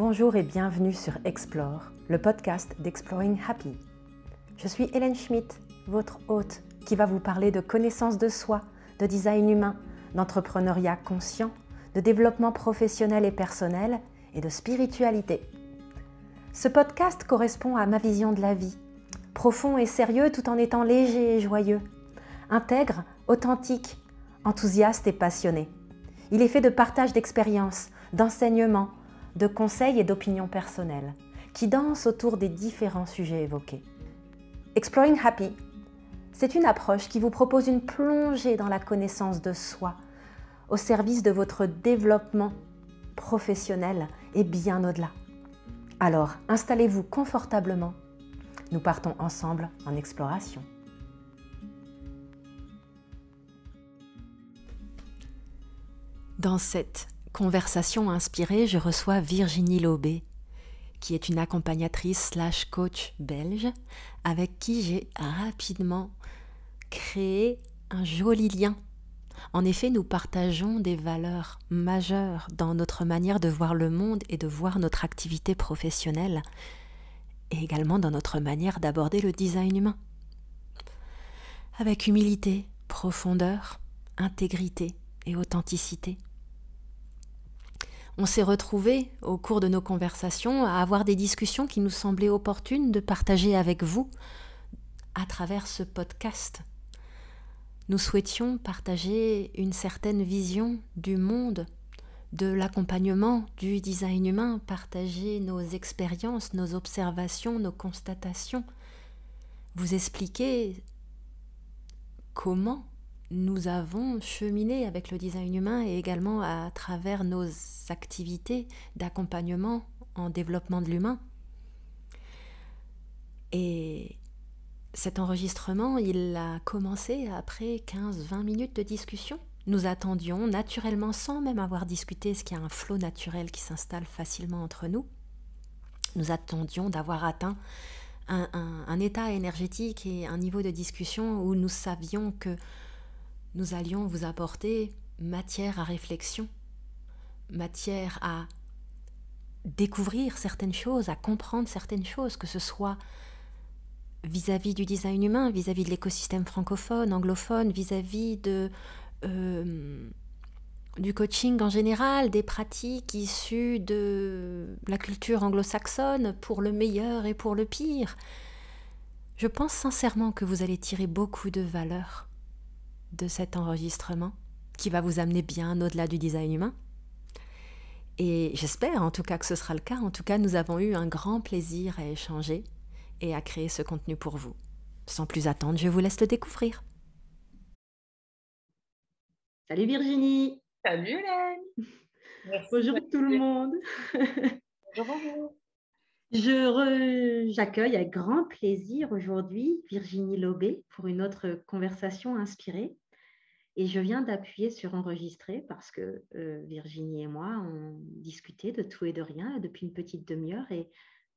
Bonjour et bienvenue sur Explore, le podcast d'Exploring Happy. Je suis Hélène Schmidt, votre hôte, qui va vous parler de connaissance de soi, de design humain, d'entrepreneuriat conscient, de développement professionnel et personnel et de spiritualité. Ce podcast correspond à ma vision de la vie, profond et sérieux tout en étant léger et joyeux, intègre, authentique, enthousiaste et passionné. Il est fait de partage d'expériences, d'enseignements, de conseils et d'opinions personnelles qui dansent autour des différents sujets évoqués. Exploring Happy, c'est une approche qui vous propose une plongée dans la connaissance de soi au service de votre développement professionnel et bien au-delà. Alors, installez-vous confortablement. Nous partons ensemble en exploration. Dans cette Conversation inspirée, je reçois Virginie Laubé, qui est une accompagnatrice slash coach belge, avec qui j'ai rapidement créé un joli lien. En effet, nous partageons des valeurs majeures dans notre manière de voir le monde et de voir notre activité professionnelle, et également dans notre manière d'aborder le design humain. Avec humilité, profondeur, intégrité et authenticité on s'est retrouvés au cours de nos conversations à avoir des discussions qui nous semblaient opportunes de partager avec vous à travers ce podcast. Nous souhaitions partager une certaine vision du monde, de l'accompagnement, du design humain, partager nos expériences, nos observations, nos constatations, vous expliquer comment nous avons cheminé avec le design humain et également à travers nos activités d'accompagnement en développement de l'humain. Et cet enregistrement, il a commencé après 15-20 minutes de discussion. Nous attendions naturellement, sans même avoir discuté, ce qu'il y a un flot naturel qui s'installe facilement entre nous, nous attendions d'avoir atteint un, état énergétique et un niveau de discussion où nous savions que nous allions vous apporter matière à réflexion, matière à découvrir certaines choses, à comprendre certaines choses, que ce soit vis-à-vis du design humain, vis-à-vis de l'écosystème francophone, anglophone, vis-à-vis euh, du coaching en général, des pratiques issues de la culture anglo-saxonne pour le meilleur et pour le pire. Je pense sincèrement que vous allez tirer beaucoup de valeur de cet enregistrement qui va vous amener bien au-delà du design humain. Et j'espère en tout cas que ce sera le cas. En tout cas, nous avons eu un grand plaisir à échanger et à créer ce contenu pour vous. Sans plus attendre, je vous laisse le découvrir. Salut Virginie. Salut Hélène. bonjour tout le monde. bonjour, bonjour. J'accueille avec grand plaisir aujourd'hui Virginie Lobé pour une autre conversation inspirée. Et je viens d'appuyer sur enregistrer parce que euh, Virginie et moi, on discutait de tout et de rien depuis une petite demi-heure et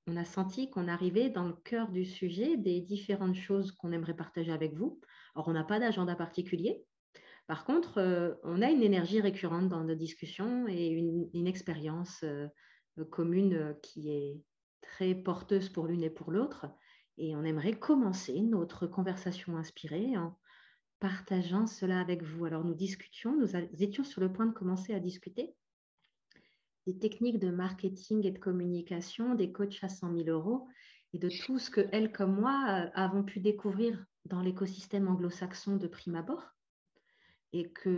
on a senti qu'on arrivait dans le cœur du sujet des différentes choses qu'on aimerait partager avec vous. Alors, on n'a pas d'agenda particulier. Par contre, euh, on a une énergie récurrente dans nos discussions et une, expérience euh, commune qui est très porteuse pour l'une et pour l'autre. Et on aimerait commencer notre conversation inspirée en partageant cela avec vous. Alors nous discutions, nous étions sur le point de commencer à discuter des techniques de marketing et de communication, des coachs à 100 000 euros et de tout ce que elles comme moi euh, avons pu découvrir dans l'écosystème anglo-saxon de prime abord et que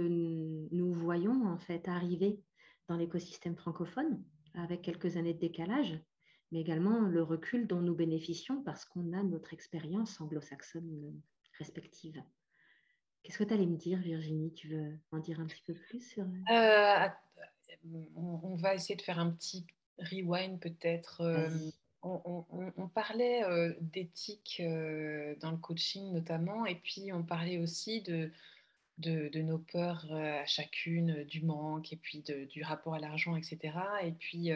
nous voyons en fait arriver dans l'écosystème francophone avec quelques années de décalage mais également le recul dont nous bénéficions parce qu'on a notre expérience anglo-saxonne respective. Qu'est-ce que tu allais me dire, Virginie? Tu veux en dire un petit peu plus sur... Euh, on, va essayer de faire un petit rewind peut-être. Euh, on, parlait euh, d'éthique dans le coaching notamment, et puis on parlait aussi de, de, nos peurs à chacune, du manque, et puis du rapport à l'argent, etc. Et puis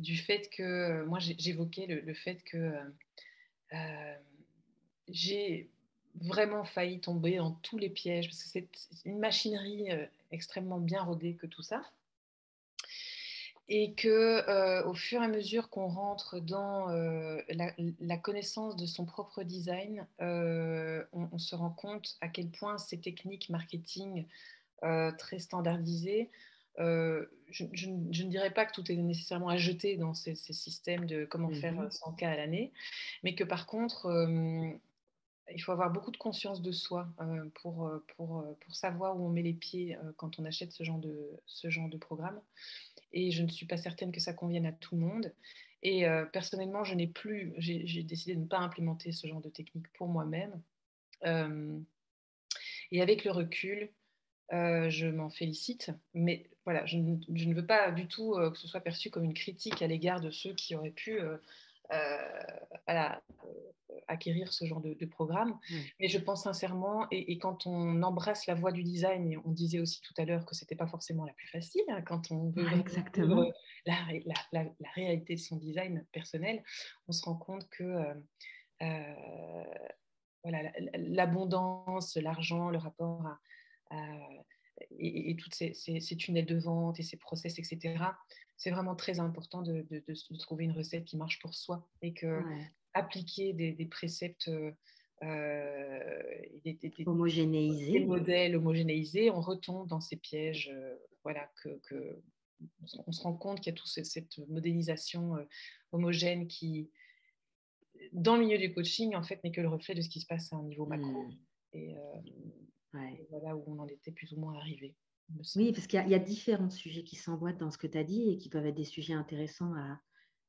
du fait que, euh, moi j'évoquais le, fait que euh, euh, j'ai vraiment failli tomber dans tous les pièges, parce que c'est une machinerie extrêmement bien rodée que tout ça. et que au fur et à mesure qu'on rentre dans la, connaissance de son propre design, on, se rend compte à quel point ces techniques marketing très standardisées, je, ne dirais pas que tout est nécessairement à jeter dans ces, systèmes de comment faire 100 mmh cas à l'année, mais que par contre, il faut avoir beaucoup de conscience de soi pour, pour, pour, savoir où on met les pieds quand on achète ce genre de, ce genre de programme et je ne suis pas certaine que ça convienne à tout le monde. Et euh, personnellement, je n'ai plus, j'ai décidé de ne pas implémenter ce genre de technique pour moi-même. Euh, et avec le recul, euh, je m'en félicite, mais voilà, je, ne veux pas du tout que ce soit perçu comme une critique à l'égard de ceux qui auraient pu voilà, acquérir ce genre de, programme. Mais je pense sincèrement, et, quand on embrasse la voie du design, et on disait aussi tout à l'heure que ce n'était pas forcément la plus facile, hein, quand on veut exactement. La, la, la, réalité de son design personnel, on se rend compte que euh, euh, voilà, l'abondance, l'argent, le rapport à, et, toutes ces, ces, tunnels de vente et ces process, etc., c'est vraiment très important de, de, trouver une recette qui marche pour soi et que appliquer des, préceptes euh, euh, des, homogénéisés, des modèles homogénéisés, on retombe dans ces pièges. Euh, voilà, que, on se rend compte qu'il y a toute cette modélisation homogène qui, dans le milieu du coaching, en fait, n'est que le reflet de ce qui se passe à un niveau macro. Mmh. Et, voilà où on en était plus ou moins arrivé. Oui, parce qu'il y, a différents sujets qui s'emboîtent dans ce que tu as dit et qui peuvent être des sujets intéressants à,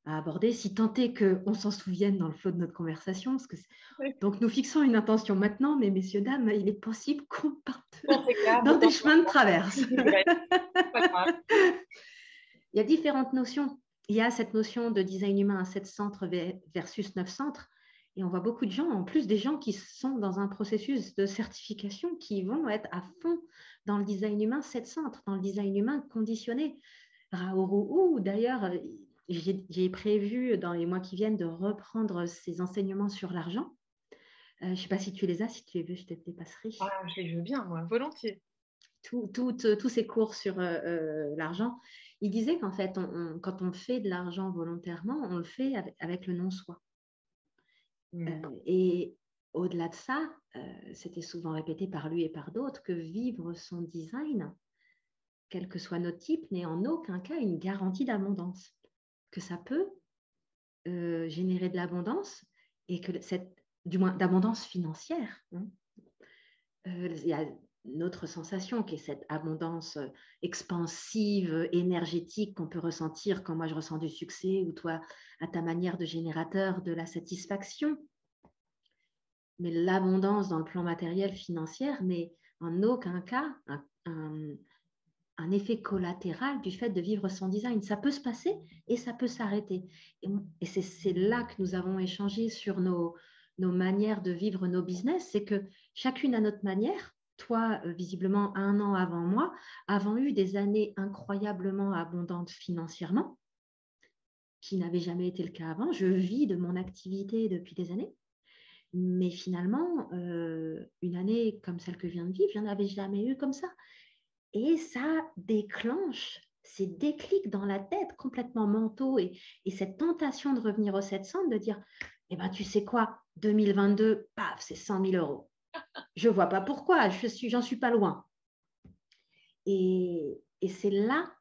à aborder, si tant est qu'on s'en souvienne dans le flot de notre conversation. Parce que Donc, nous fixons une intention maintenant, mais messieurs, dames, il est possible qu'on parte dans des chemins de traverse. il y a différentes notions. Il y a cette notion de design humain à 7 centres versus 9 centres. Et on voit beaucoup de gens, en plus des gens qui sont dans un processus de certification, qui vont être à fond dans le design humain 7 centres, dans le design humain conditionné. Raoult, d'ailleurs, j'ai prévu dans les mois qui viennent de reprendre ces enseignements sur l'argent. Euh, je ne sais pas si tu les as, si tu les veux, je te les passerai. Ah, je les veux bien, moi, volontiers. tous ces cours sur euh, euh, l'argent, il disait qu'en fait, quand on fait de l'argent volontairement, on le fait avec, le non-soi. Mmh. et au-delà de ça, c'était souvent répété par lui et par d'autres que vivre son design, quel que soit notre type, n'est en aucun cas une garantie d'abondance que ça peut euh, générer de l'abondance et que cette, du moins d'abondance financière. Hein. Euh, y a une autre sensation qui est cette abondance euh, expansive, énergétique qu'on peut ressentir quand moi je ressens du succès ou toi à ta manière de générateur de la satisfaction. Mais l'abondance dans le plan matériel financier n'est en aucun cas un, effet collatéral du fait de vivre son design. Ça peut se passer et ça peut s'arrêter. Et, c'est là que nous avons échangé sur nos, nos manières de vivre nos business. C'est que chacune à notre manière, toi, euh, visiblement un an avant moi, avons eu des années incroyablement abondantes financièrement, qui n'avaient jamais été le cas avant. Je vis de mon activité depuis des années. Mais finalement, euh, une année comme celle que je viens de vivre, je n'en avais jamais eu comme ça. Et ça déclenche ces déclics dans la tête complètement mentaux et, cette tentation de revenir au 700, de dire, eh ben, tu sais quoi, 2022, paf, c'est 100 000 euros. Je ne vois pas pourquoi, je suis, j'en suis pas loin. Et, c'est là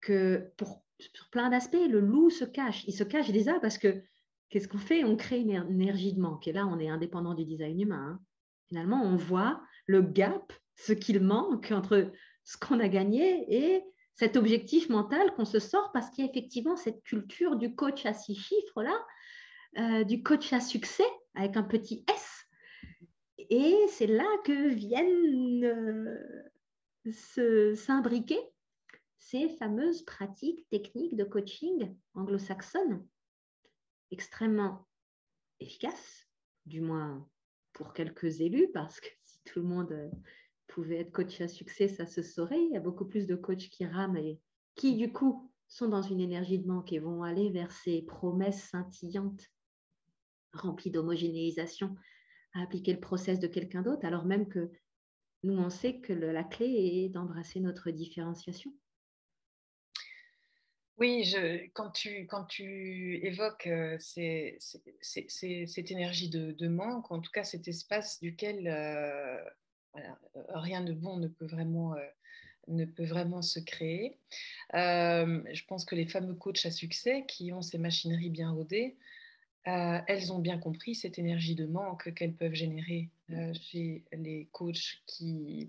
que, pour, sur plein d'aspects, le loup se cache. Il se cache déjà parce que qu'est-ce qu'on fait? On crée une énergie de manque. Et là, on est indépendant du design humain. Hein. Finalement, on voit le gap ce qu'il manque entre ce qu'on a gagné et cet objectif mental qu'on se sort parce qu'il y a effectivement cette culture du coach à six chiffres là, euh, du coach à succès avec un petit S. Et c'est là que viennent euh, s'imbriquer ces fameuses pratiques techniques de coaching anglo-saxonnes extrêmement efficaces, du moins pour quelques élus, parce que si tout le monde pouvait être coach à succès, ça se saurait. Il y a beaucoup plus de coachs qui rament et qui, du coup, sont dans une énergie de manque et vont aller vers ces promesses scintillantes, remplies d'homogénéisation, à appliquer le process de quelqu'un d'autre, alors même que nous, on sait que la clé est d'embrasser notre différenciation. Oui, je, quand, tu, quand tu évoques euh, cette énergie de, manque, en tout cas cet espace duquel euh, rien de bon ne peut vraiment, euh, ne peut vraiment se créer, je pense que les fameux coachs à succès qui ont ces machineries bien rodées, elles ont bien compris cette énergie de manque qu'elles peuvent générer chez les coachs qui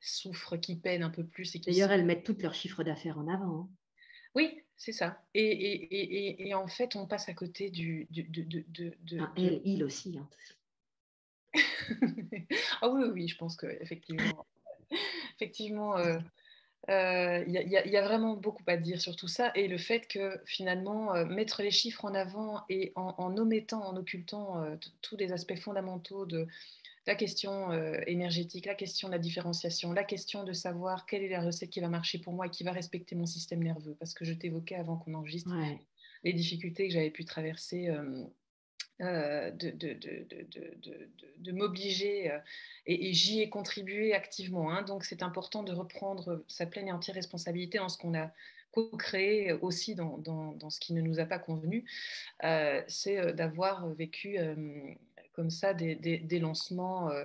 souffrent, qui peinent un peu plus. D'ailleurs, elles mettent tous leurs chiffres d'affaires en avant. Hein. Oui, c'est ça. Et, et, et, et, en fait, on passe à côté du... du de, de, de, ah, elle, il aussi. Hein. ah oui, oui, je pense qu'effectivement, effectivement, il euh, euh, y, y, a vraiment beaucoup à dire sur tout ça. Et le fait que finalement, euh, mettre les chiffres en avant et en, en omettant, en occultant tous les aspects fondamentaux de, la question euh, énergétique, la question de la différenciation, la question de savoir quelle est la recette qui va marcher pour moi et qui va respecter mon système nerveux. Parce que je t'évoquais avant qu'on enregistre les difficultés que j'avais pu traverser. Euh, euh, de, de, de, de m'obliger et, j'y ai contribué activement. Hein. donc c'est important de reprendre sa pleine et entière responsabilité en ce qu'on a co-créé aussi dans, dans, dans, ce qui ne nous a pas convenu, c'est d'avoir vécu comme ça des, des, lancements euh,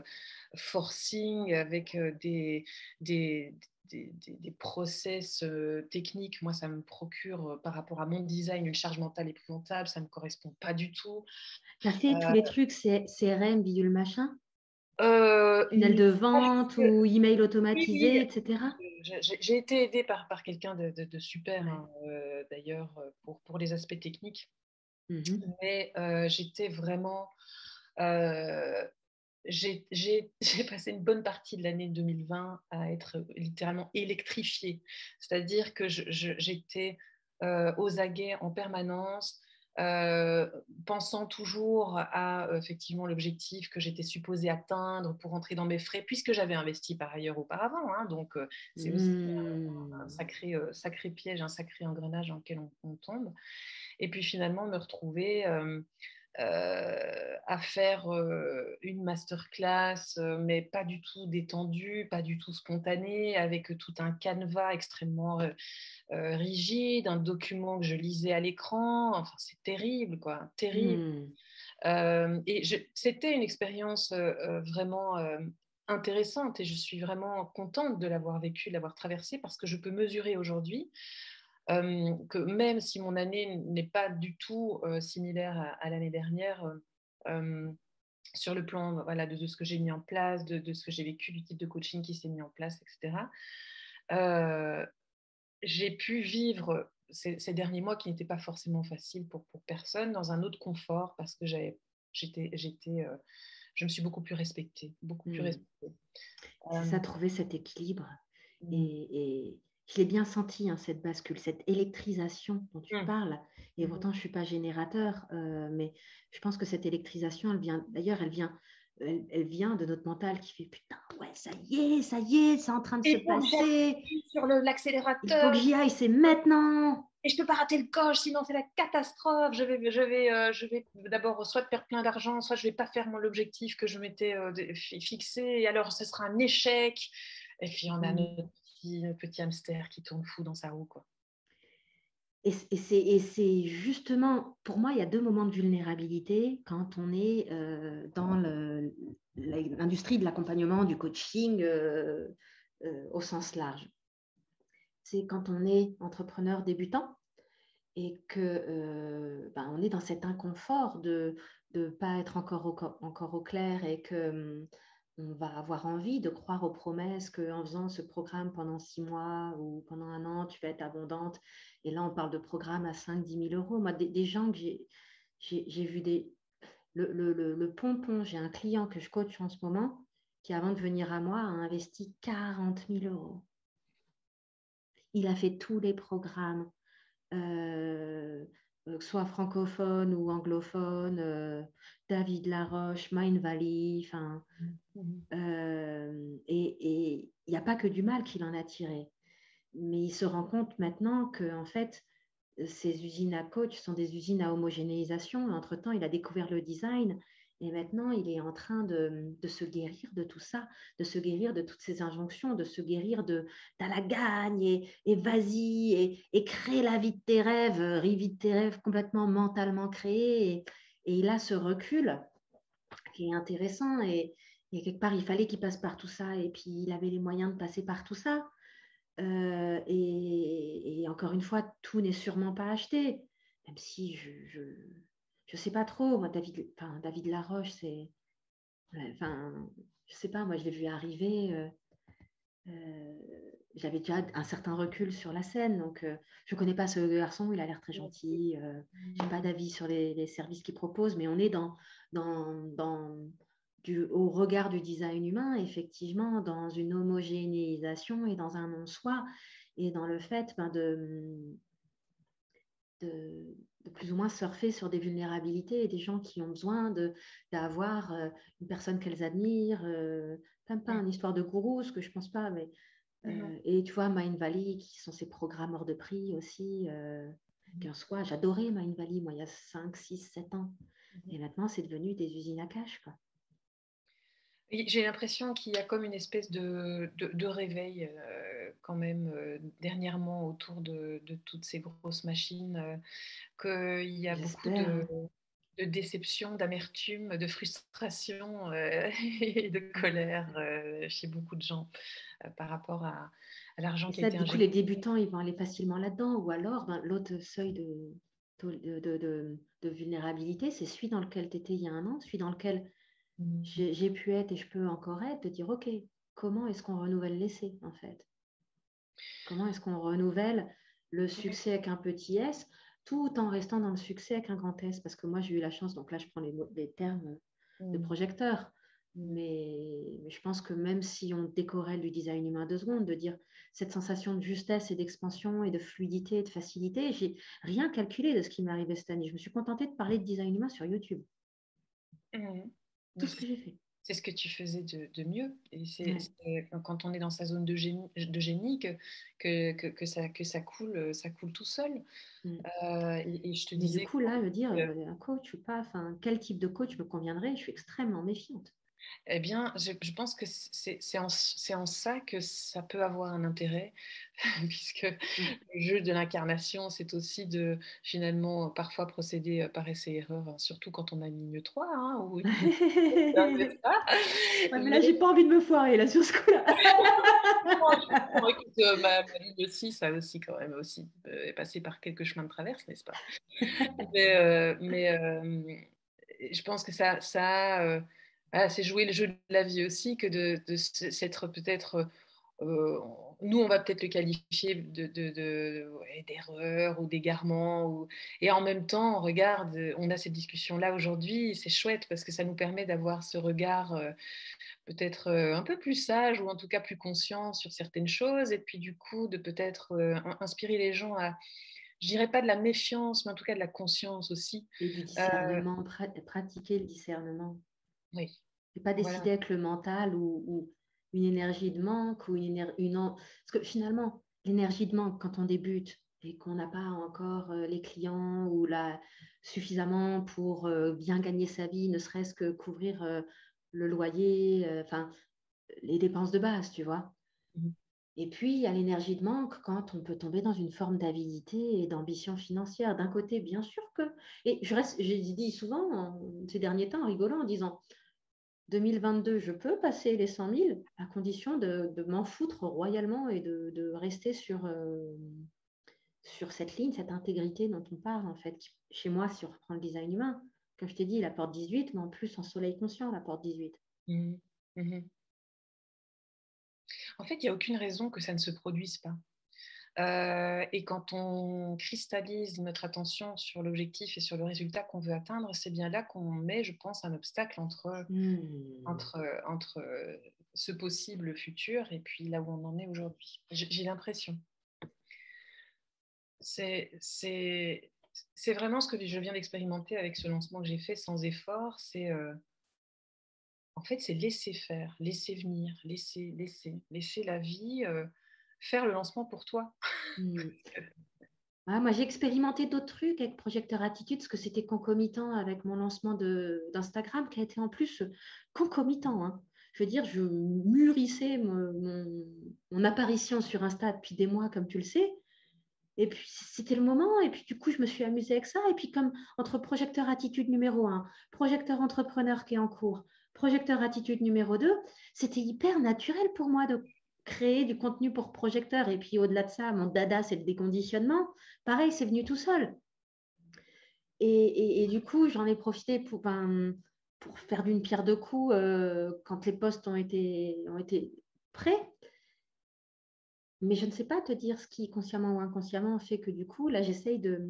forcing avec euh, des, des, des, process euh, techniques. Moi, ça me procure, par rapport à mon design, une charge mentale épouvantable. Ça ne me correspond pas du tout. Tu as fait tous les trucs CRM, bidule machin? Euh, Tunnel de vente ou email automatisé, etc. J'ai été aidée par, par quelqu'un de, de, super, hein, d'ailleurs, pour, pour les aspects techniques. Mmh Mais j'étais vraiment euh, j'ai passé une bonne partie de l'année 2020 à être littéralement électrifiée. C'est-à-dire que j'étais euh, aux aguets en permanence, euh, pensant toujours à effectivement l'objectif que j'étais supposée atteindre pour entrer dans mes frais, puisque j'avais investi par ailleurs auparavant. Hein. donc, c'est aussi un, mmh. sacré, sacré piège, un sacré engrenage dans lequel on, on tombe. Et puis finalement, me retrouver euh, à faire euh, une masterclass, euh, mais pas du tout détendue, pas du tout spontanée, avec tout un canevas extrêmement rigide, un document que je lisais à l'écran. Enfin, c'est terrible, quoi, terrible. Mmh. et c'était une expérience vraiment intéressante et je suis vraiment contente de l'avoir vécue, de l'avoir traversée parce que je peux mesurer aujourd'hui que même si mon année n'est pas du tout similaire à, l'année dernière, sur le plan voilà, de, ce que j'ai mis en place, de, ce que j'ai vécu, du type de coaching qui s'est mis en place, etc., j'ai pu vivre ces, derniers mois qui n'étaient pas forcément faciles pour, pour personne, dans un autre confort, parce que j'étais, j'étais, je me suis beaucoup plus respectée, beaucoup plus mmh. respectée. ça, trouver cet équilibre. Mmh. et je l'ai bien senti, hein, cette bascule, cette électrisation dont tu mmh. parles. Et mmh pourtant, je ne suis pas générateur, euh, mais je pense que cette électrisation, elle vient, d'ailleurs, elle vient, elle, vient de notre mental qui fait putain, ouais, ça y est, ça y est, c'est en train de se passer. Sur l'accélérateur. Il faut que j'y aille, c'est maintenant. Et je ne peux pas rater le coche, sinon c'est la catastrophe. Je vais, je vais, euh, je vais d'abord soit perdre plein d'argent, soit je ne vais pas faire l'objectif que je m'étais euh, fixé. Et alors, ce sera un échec. Et puis, on a mmh. notre petit, hamster qui tourne fou dans sa roue. Quoi. Et, c'est justement, pour moi, il y a deux moments de vulnérabilité quand on est euh, dans l'industrie de l'accompagnement, du coaching euh, euh, au sens large. C'est quand on est entrepreneur débutant et que ben, est dans cet inconfort de ne pas être encore au, encore au clair et que hum, on va avoir envie de croire aux promesses qu'en faisant ce programme pendant six mois ou pendant un an, tu vas être abondante. Et là, on parle de programmes à 5-10 000 euros. Moi, des, gens que j'ai vu des... Le, le, pompon, j'ai un client que je coach en ce moment qui, avant de venir à moi, a investi 40 000 euros. Il a fait tous les programmes. Euh, soit francophone ou anglophone, euh, David Laroche, Mind Valley, enfin, mm-hmm. euh, et il n'y a pas que du mal qu'il en a tiré. Mais il se rend compte maintenant que, en fait, ces usines à coach sont des usines à homogénéisation. Entre-temps, il a découvert le design Et maintenant, il est en train de, se guérir de tout ça, de se guérir de toutes ces injonctions, de se guérir de t'as la gagne et, vas-y et, crée la vie de tes rêves, vie de tes rêves complètement mentalement créée. Et, il a ce recul qui est intéressant. Et, quelque part, il fallait qu'il passe par tout ça. Et puis, il avait les moyens de passer par tout ça. Euh, et, encore une fois, tout n'est sûrement pas acheté, même si je sais pas trop, moi, David, enfin, David Laroche, c'est. Enfin, je sais pas, moi, je l'ai vu arriver. Euh, euh, j'avais déjà un certain recul sur la scène, donc euh, je connais pas ce garçon, il a l'air très gentil. je n'ai pas d'avis sur les, services qu'il propose, mais on est dans, dans, dans du, au regard du design humain, effectivement, dans une homogénéisation et dans un non-soi, et dans le fait ben, de, de, plus ou moins surfer sur des vulnérabilités et des gens qui ont besoin d'avoir euh, une personne qu'elles admirent, euh, même pas une histoire de gourou, ce que je pense pas, mais euh, et tu vois, Mind Valley, qui sont ces programmes hors de prix aussi, qu'un soit, j'adorais Mind Valley, moi, il y a 5, 6, 7 ans. Et maintenant, c'est devenu des usines à cash, quoi. J'ai l'impression qu'il y a comme une espèce de, de, réveil euh, quand même euh, dernièrement autour de, de, toutes ces grosses machines, euh, qu'il y a beaucoup de, de déception, d'amertume, de frustration et de colère chez beaucoup de gens par rapport à, à l'argent qui été Du coup, les débutants, ils vont aller facilement là-dedans. Ou alors, ben, l'autre seuil de, de, vulnérabilité, c'est celui dans lequel tu étais il y a un an, celui dans lequel Mmh. j'ai pu être et je peux encore être, de dire, OK, comment est-ce qu'on renouvelle l'essai, en fait? Comment est-ce qu'on renouvelle le succès avec un petit S tout en restant dans le succès avec un grand S? Parce que moi, j'ai eu la chance, donc là, je prends les, les termes de mmh. projecteur, mais, je pense que même si on décorrèle du design humain deux secondes, de dire cette sensation de justesse et d'expansion et de fluidité et de facilité, j'ai rien calculé de ce qui m'est arrivé cette année. Je me suis contentée de parler de design humain sur YouTube. Mmh tout ce que j'ai fait. C'est ce que tu faisais de, mieux. Et c'est quand on est dans sa zone de génie, de génie que, que, que, ça, que ça, coule, ça coule tout seul. Mm. Euh, et, je te disais. Du coup, là, me dire, euh, un coach ou pas, enfin, quel type de coach me conviendrait, je suis extrêmement méfiante. Eh bien, je, pense que c'est en, en, ça que ça peut avoir un intérêt, puisque mmh. le jeu de l'incarnation, c'est aussi de finalement parfois procéder euh, par essai-erreur, hein, surtout quand on a une ligne 3. Hein, mais là, j'ai pas envie de me foirer là, sur ce coup-là. Euh, ma, ligne 6 a aussi quand même aussi euh, est passée par quelques chemins de traverse, n'est-ce pas? Mais, mais je pense que ça, ça c'est jouer le jeu de la vie aussi que de, s'être peut-être. Euh, nous, on va peut-être le qualifier d'erreur de, ou d'égarement. Ou... Et en même temps, on regarde, on a cette discussion-là aujourd'hui, c'est chouette parce que ça nous permet d'avoir ce regard euh, peut-être euh, un peu plus sage ou en tout cas plus conscient sur certaines choses. Et puis du coup, de peut-être inspirer les gens à, je dirais pas de la méfiance, mais en tout cas de la conscience aussi. Et du discernement, pratiquer le discernement. Oui. Et pas décider avec le mental ou, une énergie de manque ou une, une Parce que finalement, l'énergie de manque, quand on débute et qu'on n'a pas encore euh, les clients ou la... suffisamment pour euh, bien gagner sa vie, ne serait-ce que couvrir euh, le loyer, enfin, les dépenses de base, tu vois. Mmh. Et puis, il y a l'énergie de manque quand on peut tomber dans une forme d'avidité et d'ambition financière. D'un côté, bien sûr que... Et je reste, j'ai dit souvent ces derniers temps en rigolant, en disant, 2022, je peux passer les 100 000 à condition de, m'en foutre royalement et de, rester sur, euh, sur cette ligne, cette intégrité dont on parle en fait. Chez moi, si on reprend le design humain, comme je t'ai dit, la porte 18, mais en plus en soleil conscient, la porte 18. Mmh. Mmh. En fait, il n'y a aucune raison que ça ne se produise pas. Euh, et quand on cristallise notre attention sur l'objectif et sur le résultat qu'on veut atteindre, c'est bien là qu'on met, je pense, un obstacle entre, mmh. entre, entre ce possible futur et puis là où on en est aujourd'hui. J'ai l'impression. C'est vraiment ce que je viens d'expérimenter avec ce lancement que j'ai fait sans effort. C'est euh, en fait, c'est laisser faire, laisser venir, laisser, laisser, laisser la vie. Euh, faire le lancement pour toi. Mmh. moi, j'ai expérimenté d'autres trucs avec Projecteur Attitude, parce que c'était concomitant avec mon lancement d'Instagram, qui a été en plus concomitant. Hein. Je veux dire, je mûrissais mon, apparition sur Insta depuis des mois, comme tu le sais. Et puis, c'était le moment. Et puis, du coup, je me suis amusée avec ça. Et puis, comme entre Projecteur Attitude numéro 1, Projecteur Entrepreneur qui est en cours, Projecteur Attitude numéro 2, c'était hyper naturel pour moi de créer du contenu pour projecteur. Et puis au-delà de ça, mon dada, c'est le déconditionnement. Pareil, c'est venu tout seul. Et, du coup, j'en ai profité pour, ben, pour faire d'une pierre deux coups euh, quand les postes ont été, ont été prêts. Mais je ne sais pas te dire ce qui, consciemment ou inconsciemment, fait que du coup, là, j'essaye de,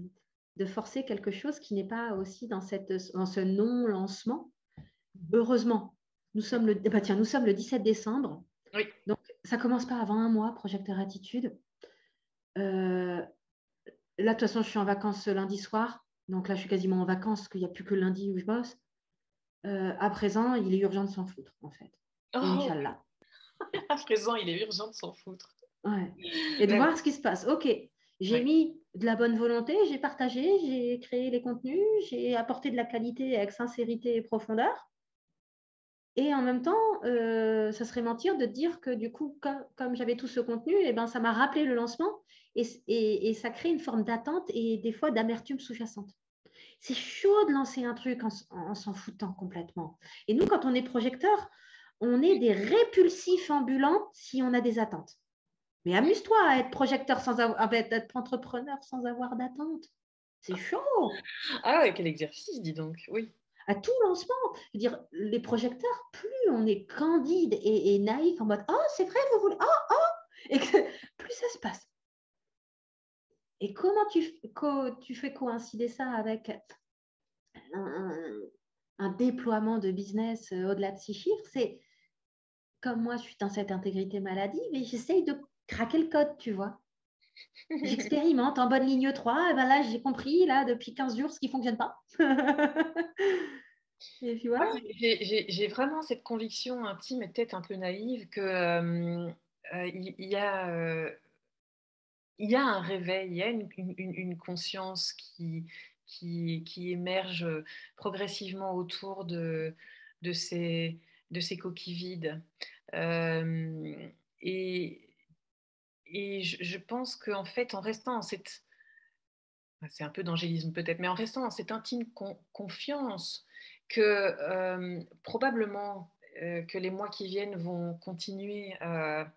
de forcer quelque chose qui n'est pas aussi dans, cette, dans ce non-lancement. Heureusement, nous sommes le, bah tiens, nous sommes le 17 décembre. Oui. Donc, ça commence pas avant un mois, Projecteur Attitude. Euh, là, de toute façon, je suis en vacances lundi soir. Donc là, je suis quasiment en vacances, parce qu'il n'y a plus que lundi où je bosse. Euh, à présent, il est urgent de s'en foutre, en fait. Oh. Inch'Allah. à présent, il est urgent de s'en foutre. Ouais. Et de voir ce qui se passe. OK, j'ai mis de la bonne volonté, j'ai partagé, j'ai créé les contenus, j'ai apporté de la qualité avec sincérité et profondeur. Et en même temps, euh, ça serait mentir de dire que du coup, comme, j'avais tout ce contenu, eh ben, ça m'a rappelé le lancement et, ça crée une forme d'attente et des fois d'amertume sous-jacente. C'est chaud de lancer un truc en, s'en foutant complètement. Et nous, quand on est projecteur, on est des répulsifs ambulants si on a des attentes. Mais amuse-toi à être projecteur sans avoir, être entrepreneur sans avoir d'attente. C'est chaud. Ah quel exercice, dis donc. Oui à tout lancement. Dire, les projecteurs, plus on est candide et, naïf en mode Oh, c'est vrai, vous voulez Oh, oh Et plus ça se passe. Et comment tu, fais coïncider ça avec un, déploiement de business euh, au-delà de six chiffres? C'est comme moi, je suis dans cette intégrité maladie, mais j'essaye de craquer le code, tu vois. J'expérimente en bonne ligne 3. Et ben là, j'ai compris là depuis 15 jours ce qui ne fonctionne pas. J'ai vraiment cette conviction intime et peut-être un peu naïve que euh, euh, il, y a, euh, il y a un réveil, il y a une, conscience qui, émerge progressivement autour de, ces, coquilles vides. Et je, pense qu'en fait, en restant en cette... C'est un peu d'angélisme peut-être, mais en restant en cette intime confiance que euh, probablement euh, que les mois qui viennent vont continuer à,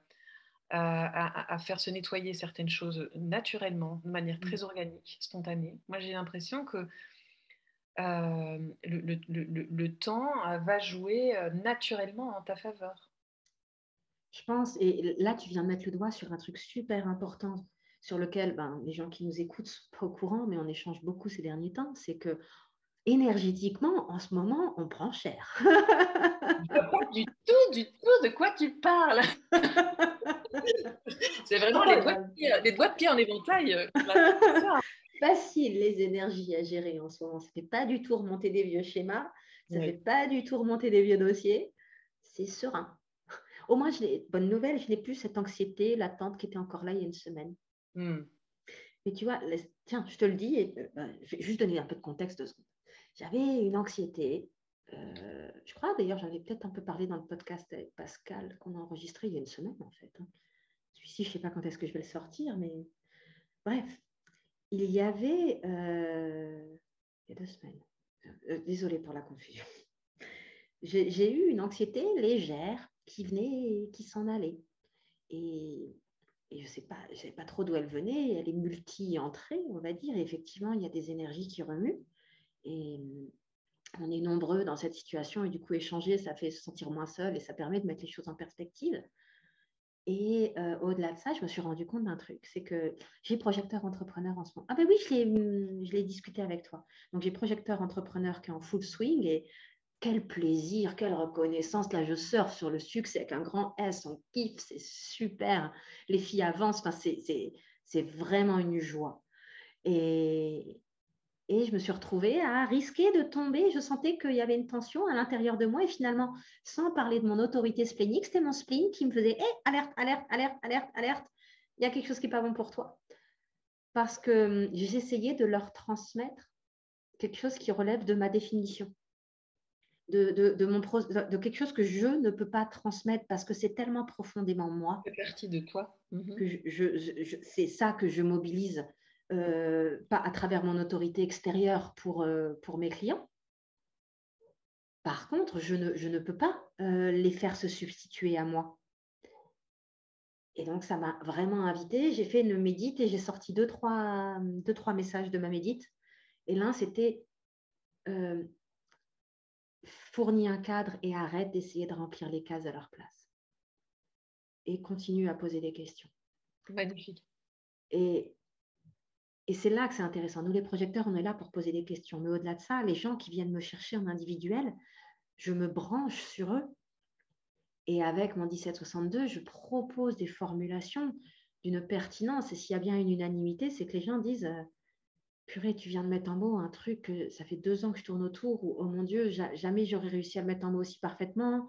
faire se nettoyer certaines choses naturellement, de manière très mmh. organique, spontanée. Moi, j'ai l'impression que euh, le, le, temps va jouer naturellement en ta faveur. Je pense, et là, tu viens de mettre le doigt sur un truc super important sur lequel ben, les gens qui nous écoutent sont pas au courant, mais on échange beaucoup ces derniers temps, c'est que énergétiquement, en ce moment, on prend cher. pas du tout, du tout de quoi tu parles? c'est vraiment les, doigts de pied, les doigts de pied en éventail. Euh, Facile les énergies à gérer en ce moment. Ça ne fait pas du tout remonter des vieux schémas, ça ne fait pas du tout remonter des vieux dossiers. C'est serein. Au moins, bonne nouvelle, je n'ai plus cette anxiété latente qui était encore là il y a une semaine. Hmm. Mais tu vois, tiens, je te le dis, et, euh, bah, je vais juste donner un peu de contexte. J'avais une anxiété. Euh, je crois d'ailleurs, j'avais peut-être un peu parlé dans le podcast avec Pascal qu'on a enregistré il y a une semaine en fait. Hein. Celui-ci, je ne sais pas quand est-ce que je vais le sortir, mais bref, il y avait euh, il y a deux semaines. désolée pour la confusion. J'ai eu une anxiété légère qui venait et qui s'en allait. Et, je sais pas, je savais pas trop d'où elle venait. Elle est multi-entrée, on va dire. effectivement, il y a des énergies qui remuent. Et on est nombreux dans cette situation. Et du coup, échanger, ça fait se sentir moins seul et ça permet de mettre les choses en perspective. Et euh, au-delà de ça, je me suis rendu compte d'un truc, c'est que j'ai projecteur entrepreneur en ce moment. Ah ben oui, je l'ai discuté avec toi. Donc j'ai projecteur entrepreneur qui est en full swing et quel plaisir, quelle reconnaissance. Là, je surfe sur le succès avec un grand S, on kiffe, c'est super. Les filles avancent, enfin, c'est vraiment une joie. Et, je me suis retrouvée à risquer de tomber. Je sentais qu'il y avait une tension à l'intérieur de moi. Et finalement, sans parler de mon autorité splénique, c'était mon spleen qui me faisait hey, alerte, alerte, alerte, alerte, alerte. Il y a quelque chose qui n'est pas bon pour toi. parce que hum, j'essayais de leur transmettre quelque chose qui relève de ma définition, de, mon de quelque chose que je ne peux pas transmettre parce que c'est tellement profondément moi. C'est partie de toi. Mhm. que je, c'est ça que je mobilise, euh, pas à travers mon autorité extérieure pour, euh, pour mes clients. Par contre, je ne, je ne peux pas euh, les faire se substituer à moi. Et donc, ça m'a vraiment invité. J'ai fait une médite et j'ai sorti deux trois, deux, trois messages de ma médite. Et l'un, c'était euh, fournis un cadre et arrête d'essayer de remplir les cases à leur place. Et continue à poser des questions. Magnifique. Et, et c'est là que c'est intéressant. Nous, les projecteurs, on est là pour poser des questions. Mais au-delà de ça, les gens qui viennent me chercher en individuel, je me branche sur eux et avec mon 1762, je propose des formulations d'une pertinence. Et s'il y a bien une unanimité, c'est que les gens disent euh, Purée, tu viens de mettre en mots un truc, ça fait deux ans que je tourne autour, ou Oh mon Dieu, jamais j'aurais réussi à mettre en mots aussi parfaitement.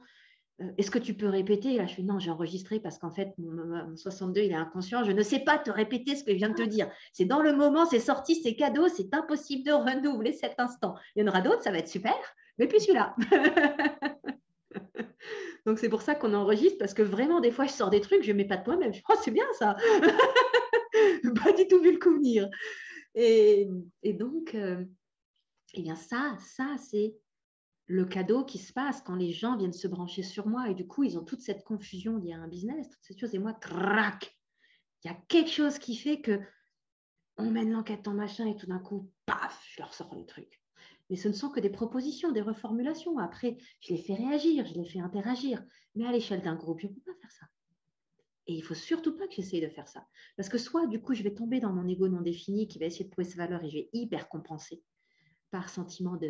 Euh, est-ce que tu peux répéter? Là, je fais Non, j'ai enregistré parce qu'en fait, mon, 62, il est inconscient. Je ne sais pas te répéter ce que je viens de te dire. C'est dans le moment, c'est sorti, c'est cadeau, c'est impossible de renouveler cet instant. Il y en aura d'autres, ça va être super, mais plus celui-là. Donc c'est pour ça qu'on enregistre, parce que vraiment, des fois, je sors des trucs, je ne mets pas de moi-même. Je oh, c'est bien ça. pas du tout vu le coup venir. Et, donc, euh, eh bien ça, ça, c'est le cadeau qui se passe quand les gens viennent se brancher sur moi. Et du coup, ils ont toute cette confusion liée à un business, toute cette chose. Et moi, crac, il y a quelque chose qui fait que on mène l'enquête en machin et tout d'un coup, paf, je leur sors le truc. Mais ce ne sont que des propositions, des reformulations. Après, je les fais réagir, je les fais interagir. Mais à l'échelle d'un groupe, je ne peux pas faire ça. Et il ne faut surtout pas que j'essaye de faire ça. Parce que soit, du coup, je vais tomber dans mon ego non défini qui va essayer de trouver sa valeur et je vais hyper compenser par sentiment de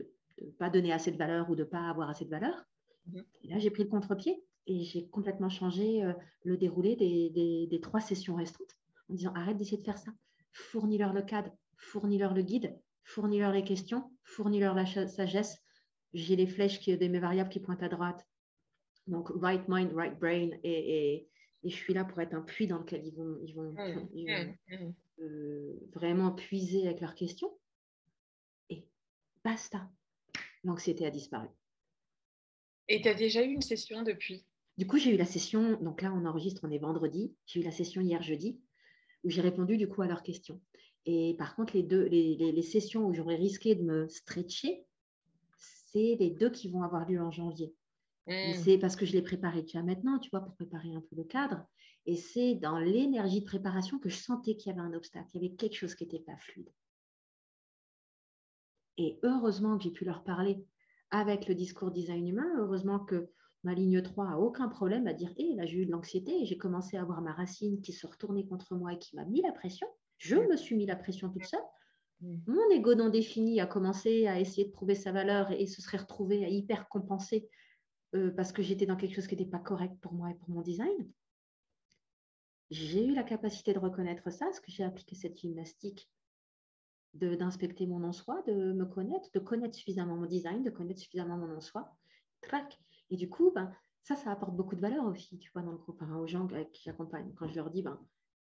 ne pas donner assez de valeur ou de ne pas avoir assez de valeur. Mhm. Et là, j'ai pris le contre-pied et j'ai complètement changé euh, le déroulé des, des, trois sessions restantes en disant arrête d'essayer de faire ça. Fournis-leur le cadre, fournis-leur le guide, fournis-leur les questions, fournis-leur la sagesse. J'ai les flèches qui, des mes variables qui pointent à droite. Donc, right mind, right brain. Et, je suis là pour être un puits dans lequel ils vont, ils vont, mmh, mmh, mmh. Euh, vraiment puiser avec leurs questions. Et basta. L'anxiété a disparu. Et tu as déjà eu une session depuis? Du coup, j'ai eu la session, donc là, on enregistre, on est vendredi. J'ai eu la session hier jeudi, où j'ai répondu du coup à leurs questions. Et par contre, les, deux, les, sessions où j'aurais risqué de me stretcher, c'est les deux qui vont avoir lieu en janvier. Mmh. C'est parce que je l'ai préparé déjà maintenant, tu vois, pour préparer un peu le cadre. Et c'est dans l'énergie de préparation que je sentais qu'il y avait un obstacle, il y avait quelque chose qui n'était pas fluide. Et heureusement que j'ai pu leur parler avec le discours design humain, heureusement que ma ligne 3 a aucun problème à dire Hé, là j'ai eu de l'anxiété et j'ai commencé à avoir ma racine qui se retournait contre moi et qui m'a mis la pression. Je me suis mis la pression toute seule. Mon ego non défini a commencé à essayer de prouver sa valeur et se serait retrouvé à hyper compenser euh, parce que j'étais dans quelque chose qui n'était pas correct pour moi et pour mon design. J'ai eu la capacité de reconnaître ça, parce que j'ai appliqué cette gymnastique d'inspecter mon en-soi, de me connaître, de connaître suffisamment mon design, de connaître suffisamment mon en-soi. Et du coup, ben, ça, ça apporte beaucoup de valeur aussi, tu vois, dans le groupe, hein, aux gens qui j'accompagne. Quand je leur dis, ben,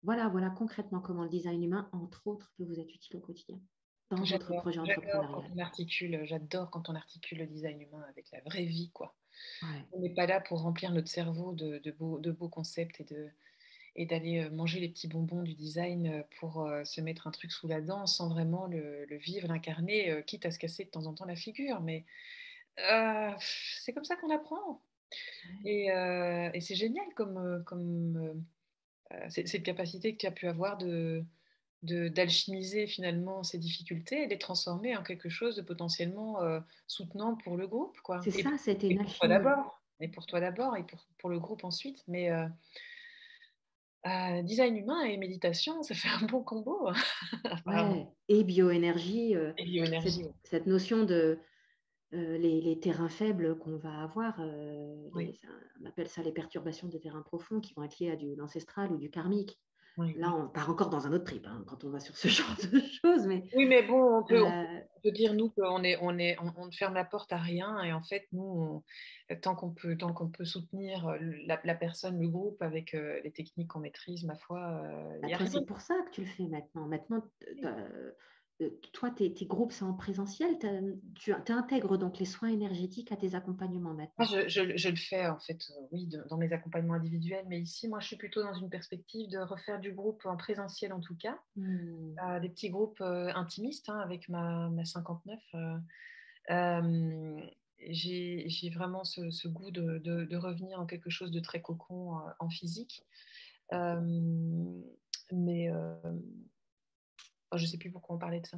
voilà, voilà concrètement comment le design humain, entre autres, peut vous être utile au quotidien dans votre projet entrepreneurial. J'adore quand on articule le design humain avec la vraie vie, quoi. On n'est pas là pour remplir notre cerveau de, beaux, concepts et de et d'aller euh, manger les petits bonbons du design euh, pour euh, se mettre un truc sous la dent sans vraiment le, vivre, l'incarner, quitte à se casser de temps en temps la figure. Mais c'est comme ça qu'on apprend. Et, c'est génial comme, comme euh, cette capacité que tu as pu avoir de d'alchimiser finalement ces difficultés et les transformer en quelque chose de potentiellement euh, soutenant pour le groupe. C'est ça, c'était une pour toi d'abord, et pour toi d'abord, et pour, pour, le groupe ensuite. Mais euh, design humain et méditation, ça fait un bon combo. et bioénergie. et bioénergie cette, notion de euh, les, terrains faibles qu'on va avoir, euh, on appelle ça les perturbations des terrains profonds qui vont être liées à du l'ancestral ou du karmique. Là, on part encore dans un autre trip hein, quand on va sur ce genre de choses. Mais, oui, mais bon, on peut, euh, dire, nous, qu'on est, on est, on, ne ferme la porte à rien. Et en fait, nous, tant qu'on peut, tant qu'on peut soutenir euh, la, personne, le groupe avec euh, les techniques qu'on maîtrise, ma foi. Bah, c'est pour ça que tu le fais maintenant. Maintenant, euh, toi, tes, groupes, c'est en présentiel. Tu intègres donc les soins énergétiques à tes accompagnements maintenant je, le fais, en fait, euh, oui, dans mes accompagnements individuels. Mais ici, moi, je suis plutôt dans une perspective de refaire du groupe en présentiel, en tout cas. Mmh. Euh, des petits groupes intimistes hein, avec ma, 59. J'ai vraiment ce, goût de, revenir en quelque chose de très cocon en physique. mais je ne sais plus pourquoi on parlait de ça.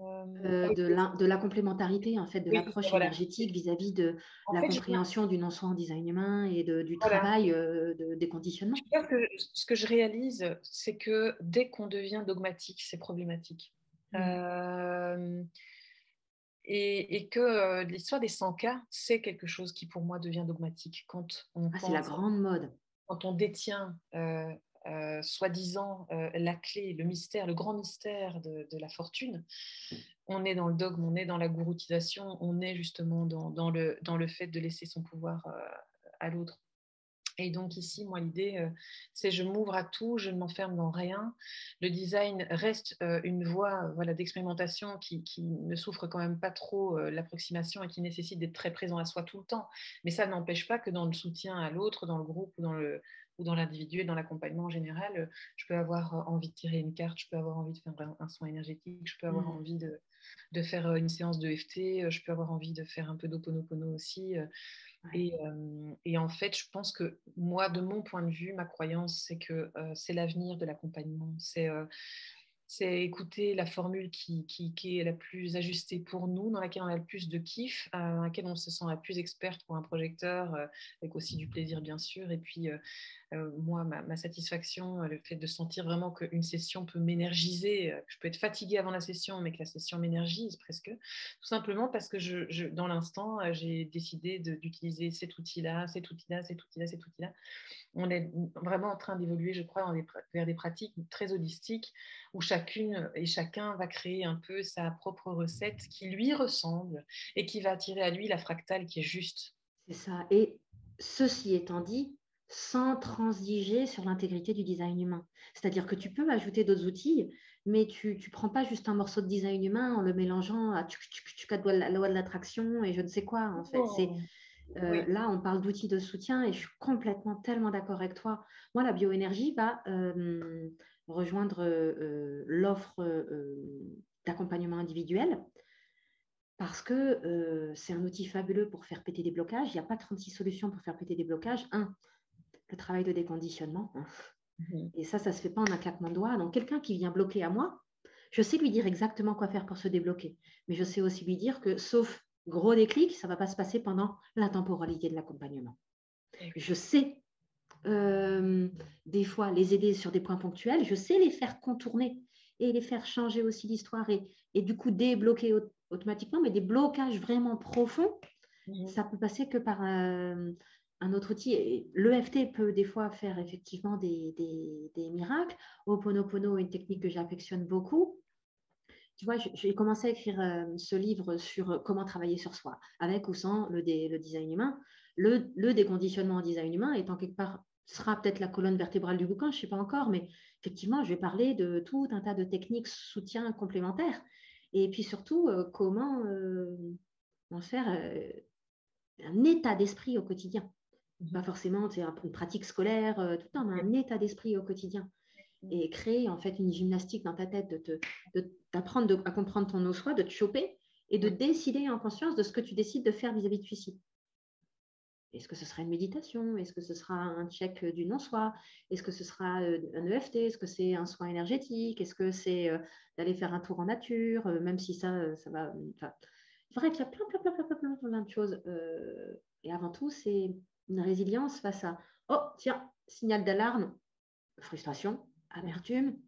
Euh, de, la, complémentarité en fait de l'approche énergétique vis-à-vis de la compréhension du non-soi en design humain et du travail euh, des conditionnements. ce que je réalise, c'est que dès qu'on devient dogmatique, c'est problématique. Mmh. Euh, et, que l'histoire des 100 cas, c'est quelque chose qui pour moi devient dogmatique. Quand on ah, c'est la grande mode. Quand on détient euh, soi-disant euh, la clé, le mystère, le grand mystère de, la fortune. On est dans le dogme, on est dans la gouroutisation, on est justement dans, le, dans le fait de laisser son pouvoir euh, à l'autre. Et donc ici, moi, l'idée, c'est je m'ouvre à tout, je ne m'enferme dans rien. Le design reste une voie voilà, d'expérimentation qui, ne souffre quand même pas trop l'approximation et qui nécessite d'être très présent à soi tout le temps. Mais ça n'empêche pas que dans le soutien à l'autre, dans le groupe ou dans le, ou dans l'individu et dans l'accompagnement en général, euh, je peux avoir euh, envie de tirer une carte, je peux avoir envie de faire un, soin énergétique, je peux avoir mmh. envie de, de, faire euh, une séance de FT, je peux avoir envie de faire un peu d'oponopono aussi. Et, et, en fait, je pense que moi, de mon point de vue, ma croyance, c'est que c'est l'avenir de l'accompagnement. C'est c'est écouter la formule qui, qui, est la plus ajustée pour nous, dans laquelle on a le plus de kiff, euh, dans laquelle on se sent la plus experte pour un projecteur, euh, avec aussi du plaisir bien sûr. Et puis euh, moi, ma, satisfaction, le fait de sentir vraiment qu'une session peut m'énergiser, que je peux être fatiguée avant la session, mais que la session m'énergise presque, tout simplement parce que je, dans l'instant, j'ai décidé d'utiliser cet outil-là, cet outil-là, cet outil-là, cet outil-là. On est vraiment en train d'évoluer, je crois, vers des pratiques très holistiques où chacune et chacun va créer un peu sa propre recette qui lui ressemble et qui va attirer à lui la fractale qui est juste. C'est ça. Et ceci étant dit, sans transiger sur l'intégrité du design humain. C'est-à-dire que tu peux ajouter d'autres outils, mais tu ne prends pas juste un morceau de design humain en le mélangeant à la loi de l'attraction et je ne sais quoi. En fait, c'est oh. euh, Là, on parle d'outils de soutien et je suis complètement tellement d'accord avec toi. Moi, la bioénergie va euh, rejoindre euh, l'offre euh, d'accompagnement individuel parce que euh, c'est un outil fabuleux pour faire péter des blocages. Il n'y a pas 36 solutions pour faire péter des blocages. Un, le travail de déconditionnement. Hein. Mhm. Et ça, ça ne se fait pas en un claquement de doigts. Donc, quelqu'un qui vient bloquer à moi, je sais lui dire exactement quoi faire pour se débloquer. Mais je sais aussi lui dire que, sauf gros déclic, ça ne va pas se passer pendant la temporalité de l'accompagnement. Eh je sais euh, des fois les aider sur des points ponctuels, je sais les faire contourner et les faire changer aussi l'histoire et, et, du coup débloquer automatiquement, mais des blocages vraiment profonds, mhm. ça peut passer que par un, autre outil. L'EFT peut des fois faire effectivement des, des, des miracles. Oponopono est une technique que j'affectionne beaucoup. Tu vois, j'ai commencé à écrire euh, ce livre sur comment travailler sur soi, avec ou sans le, le design humain. Le, le, déconditionnement en design humain étant quelque part sera peut-être la colonne vertébrale du bouquin, je ne sais pas encore, mais effectivement, je vais parler de tout un tas de techniques soutien complémentaires. Et puis surtout, euh, comment euh, en faire euh, un état d'esprit au quotidien. Mmh. Pas forcément une pratique scolaire, tout le temps, mais un état d'esprit au quotidien. Et créer en fait une gymnastique dans ta tête, de t'apprendre à comprendre ton eau-soi, de te choper et de décider en conscience de ce que tu décides de faire vis-à-vis de celui-ci. Est-ce que ce sera une méditation? Est-ce que ce sera un check du non-soi? Est-ce que ce sera euh, un EFT Est-ce que c'est un soin énergétique? Est-ce que c'est euh, d'aller faire un tour en nature? Euh, Même si ça, ça va. Bref, il y a plein, plein, plein, plein, plein, plein de choses. et avant tout, c'est une résilience face à Oh, tiens, signal d'alarme, frustration, amertume,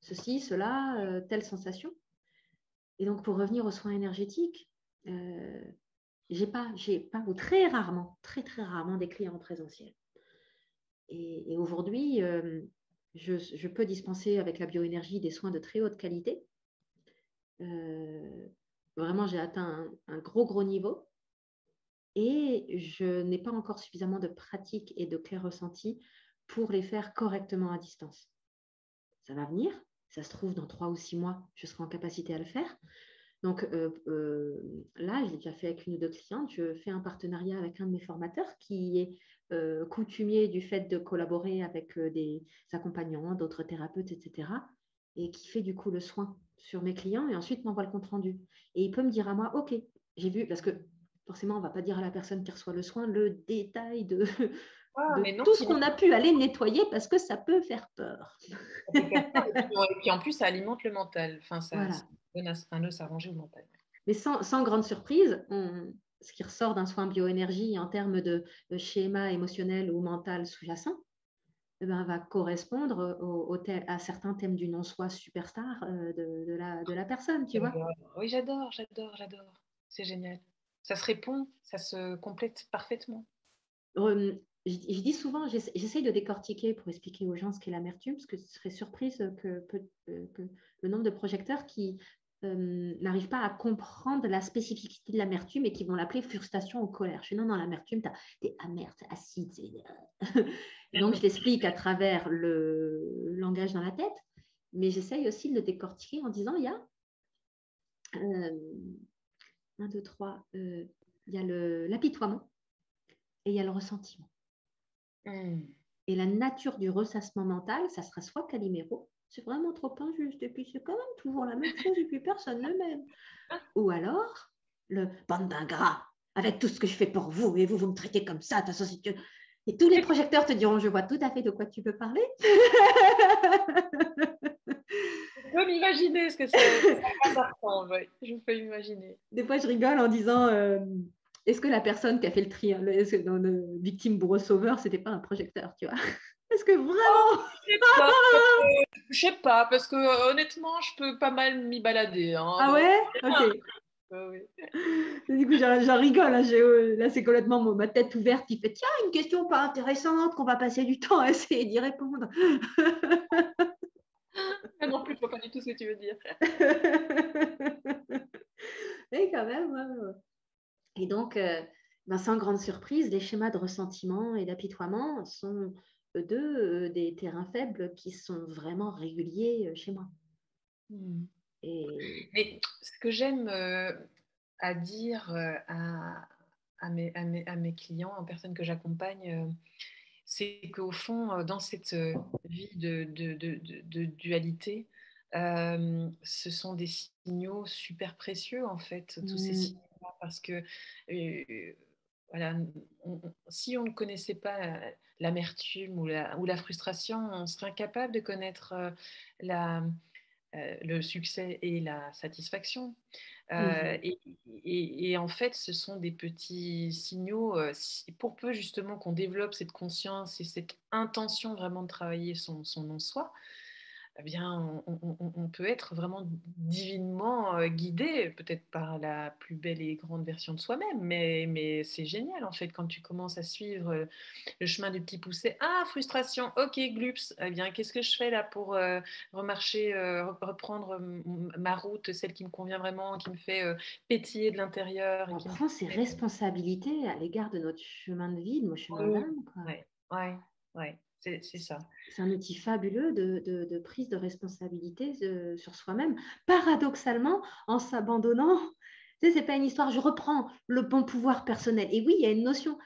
ceci, cela, telle sensation. Et donc, pour revenir aux soins énergétiques, j'ai pas, j'ai pas ou très rarement, très très rarement des clients en présentiel. Et, aujourd'hui, euh, je, peux dispenser avec la bioénergie des soins de très haute qualité. Euh, vraiment, j'ai atteint un, gros, gros niveau. Et je n'ai pas encore suffisamment de pratique et de clair ressenti pour les faire correctement à distance. Ça va venir. Ça se trouve, dans trois ou six mois, je serai en capacité à le faire. Donc euh, euh, là, j'ai déjà fait avec une ou deux clientes. Je fais un partenariat avec un de mes formateurs qui est euh, coutumier du fait de collaborer avec des accompagnants, d'autres thérapeutes, etc. Et qui fait du coup le soin sur mes clients et ensuite m'envoie le compte rendu. Et il peut me dire à moi, OK, j'ai vu, parce que forcément, on ne va pas dire à la personne qui reçoit le soin le détail de, ah, tout ce qu'on a pu aller nettoyer parce que ça peut faire peur. et puis en plus, ça alimente le mental. Enfin, ça, donne un s'arranger au mental. Mais sans, sans grande surprise, ce qui ressort d'un soin bioénergie en termes de, schéma émotionnel ou mental sous-jacent, eh ben, va correspondre au, à certains thèmes du non-soi superstar euh, de, de, la, de, la, personne, tu vois. Oui, j'adore, j'adore, j'adore. C'est génial. Ça se répond, ça se complète parfaitement. je, dis souvent, j'essaye de décortiquer pour expliquer aux gens ce qu'est l'amertume, parce que ce serait surprise que, euh, que, le nombre de projecteurs qui euh, n'arrivent pas à comprendre la spécificité de l'amertume et qui vont l'appeler frustration ou colère. Je dis non, non, l'amertume, t'es amer, t'es acide. Donc, je l'explique à travers le langage dans la tête, mais j'essaye aussi de le décortiquer en disant il y a euh, un, deux, trois, euh, il y a l'apitoiement et il y a le ressentiment. Hmm. Et la nature du ressassement mental, ça sera soit Calimero, c'est vraiment trop injuste. Et puis, c'est quand même toujours la même chose et puis personne ne m'aime. Ou alors, le bande d'ingrat, avec tout ce que je fais pour vous et vous, vous me traitez comme ça. De si tu... Et tous les projecteurs te diront, je vois tout à fait de quoi tu peux parler. je peux m'imaginer ce que c'est. Je peux imaginer. Des fois, je rigole en disant, euh, est-ce que la personne qui a fait le tri, hein, dans le victime bourreau sauveur, c'était pas un projecteur, tu vois est-ce que vraiment oh, Je sais pas, parce que honnêtement, je peux pas mal m'y balader. Hein, ah ouais? Ok. Du coup, j'en rigole. Hein, euh, là, c'est complètement ma tête ouverte qui fait Tiens, une question pas intéressante qu'on va passer du temps à essayer d'y répondre. non plus, je vois pas du tout ce que tu veux dire. Mais quand même. Et donc, euh, ben, sans grande surprise, les schémas de ressentiment et d'apitoiement sont de euh, des terrains faibles qui sont vraiment réguliers euh, chez moi. Hmm. Et... Mais ce que j'aime euh, à dire à, à, mes, à, mes, à, mes, clients, aux personnes que j'accompagne, c'est qu'au fond, dans cette vie de, de, de, de dualité, ce sont des signaux super précieux, en fait, tous ces hmm. signaux parce que voilà, si on ne connaissait pas l'amertume ou la, ou la, frustration, on serait incapable de connaître euh, la, euh, le succès et la satisfaction. Euh, mmh et, et, en fait, ce sont des petits signaux, pour peu justement qu'on développe cette conscience et cette intention vraiment de travailler son, son non-soi, eh bien, on, peut être vraiment divinement euh, guidé, peut-être par la plus belle et grande version de soi-même, mais, mais c'est génial en fait quand tu commences à suivre euh, le chemin du petit poussé. Ah, frustration, ok, glups, eh bien, qu'est-ce que je fais là pour euh, remarcher, reprendre ma route, celle qui me convient vraiment, qui me fait pétiller de l'intérieur On prend ses responsabilités à l'égard de notre chemin de vie, de nos chemins d'âme. Ouais, ouais, ouais. C'est ça. C'est un outil fabuleux de, prise de responsabilité euh, sur soi-même. Paradoxalement, en s'abandonnant, tu sais, c'est pas une histoire, je reprends le bon pouvoir personnel. Et oui, il y a une notion